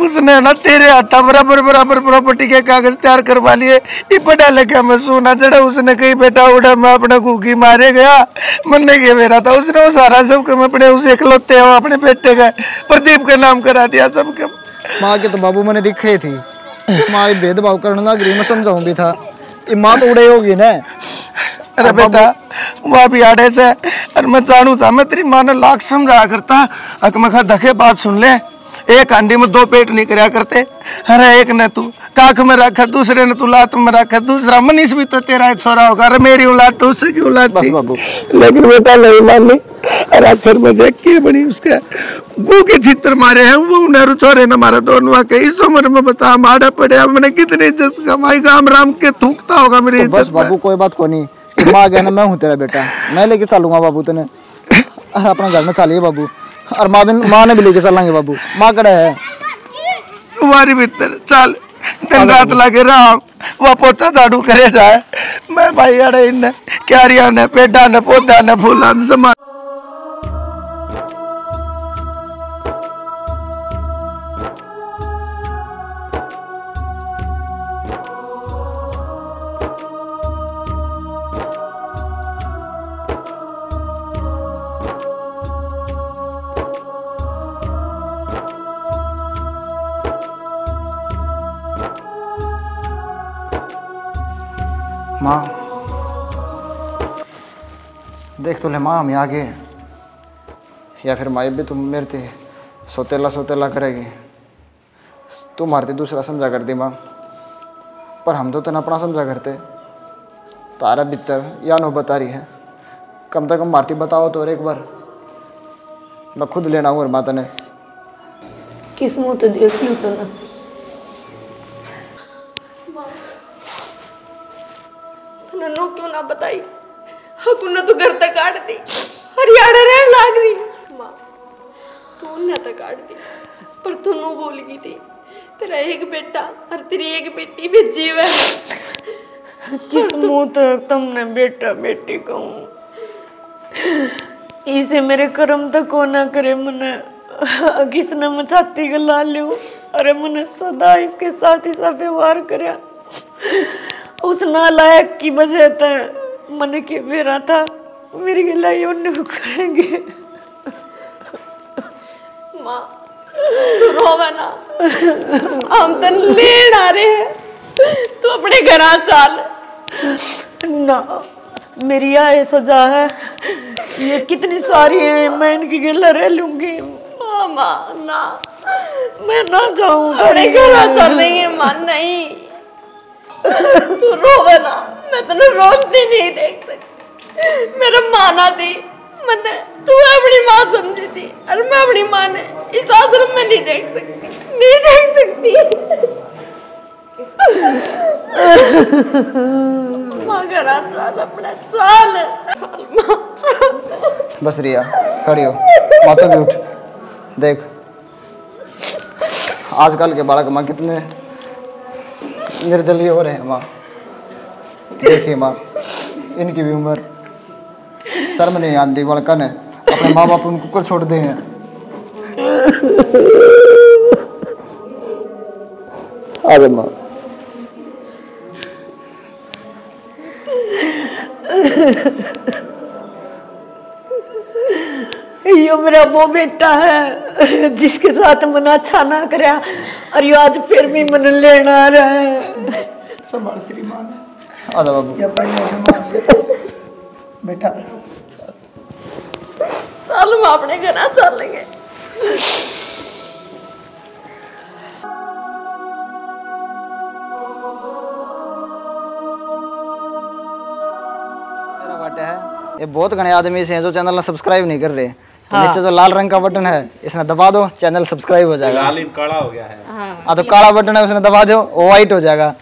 उसने ना तेरे हाथा बराबर बराबर प्रॉपर्टी के कागज़ तैयार करवा लिए। ये पढ़ा लिखा मैं सोना चढ़ा उसने कहीं बेटा उड़ा मैं अपना कुकी मारे गया। मरने के मेरा था उसने वो सारा सब काम अपने उस इकलौते हो अपने बेटे का प्रदीप का नाम करा दिया सबके। माँ के तो बाबू मैंने दिखे थी। माँ भेदभाव करने लग रही मैं समझाऊं भी था। ये माँ तो उड़े होगी ना। अरे बेटा वह भी आड़े से और मैं जानू था मैं तेरी माँ ने लाख समझाया करता। अक मैं कहा धके बात सुन ले एक हांडी में दो पेट नहीं करया करते। अरे एक ने तू काख में रखा दूसरे ने तू लात में रखा दूसरा मनीष भी तो तेरा एक छोरा होगा। अरे मेरी औलाद तो उससे की औलाद थी लेकिन बेटा नहीं मानी। और आखिर में देख के बनी उसके। गु के चित्र मारे हैं वो नेहरू छोरे ने मारा दोनों के इस उम्र में बता माड़ा पड़े मैंने कितनी इज़्ज़त कमाई गाम राम के थूकता होगा मेरी तो बस इज़्ज़त बाबू कोई बात को नहीं। माँ गया ना मैं हूँ तेरा बेटा। मैं लेके चलूँगा बाबू तेने। और अपना घर में चलिए बाबू। और माँ भी माँ ने भी लेके चलेंगे बाबू। माँ कड़ा है। तुम्हारी भीतर चल, दिन रात लगे राम। वह पोता झाड़ू करे जाए। मैं भाई अड़े इन क्यारिया ने, पेड़ा ने, पौधा ने, फूला ने समा तो माँ, हम आगे या फिर, माँ भी तुम मेरे थे सोतेला सोतेला करेगी। तू मारती दूसरा समझा करती माँ। पर हम तो तेना अपना समझा करते। तारा भीतर या नो बता रही है। कम से कम मारती बताओ तो और एक बार। मैं खुद लेना हूँ और माता ने किस मुँह तो देख लूँ तो ना क्यों ना बताई? हकू ने तो घर तक काट दी। हरियाणा रहन लाग रही माँ तू ने तो काट दी। पर तू नो तेरा एक बेटा और तेरी एक बेटी भी जीव है। किस मुँह तो तुमने बेटा बेटी कहूँ? इसे मेरे कर्म तो को ना करे मने किसने मचाती गला लूँ अरे मने सदा इसके साथ ही सा व्यवहार करया उस नालायक की वजह से मन के मेरा था मेरी गला ये करेंगे। माँ रोवे ना। हम तो लेड़ आ रहे हैं। तू अपने घर चाल। ना मेरी यह सजा है। ये कितनी सारी है मैं इनकी गिला रह लूँगी। हाँ, माँ ना। मैं ना जाऊँ अपने घर है माँ नहीं। तू रोवे ना, मैं तेन रोती नहीं देख सकती। मेरा माना थी मैंने तू अपनी माँ समझी थी और मैं अपनी माँ ने इस आश्रम में नहीं देख सकती, नहीं देख सकती। चल बस रिया, खड़ी हो। माता भी उठ। देख, आजकल के बालक माँ कितने निर्दलीय हो रहे हैं माँ देखिए माँ, इनकी भी उम्र। शर्म नहीं आती बड़का ने अपने माँ बाप उनको ऊपर छोड़ दे हैं? जा माँ। यो मेरा वो बेटा है जिसके साथ मन अच्छा ना करया और यो आज फिर भी मन लेना आ रहा। है संभाल तेरी माँ ने। आ जा बाबू। या पहले बीमार से। बेटा। चल हम अपने घर चलेंगे। है। ये बहुत घने आदमी से हैं जो चैनल ने सब्सक्राइब नहीं कर रहे। तो नीचे जो लाल रंग का बटन है इसने दबा दो चैनल सब्सक्राइब हो जाएगा। लाल काला हो गया है। हाँ तो काला बटन है उसने दबा दो वो व्हाइट हो जाएगा।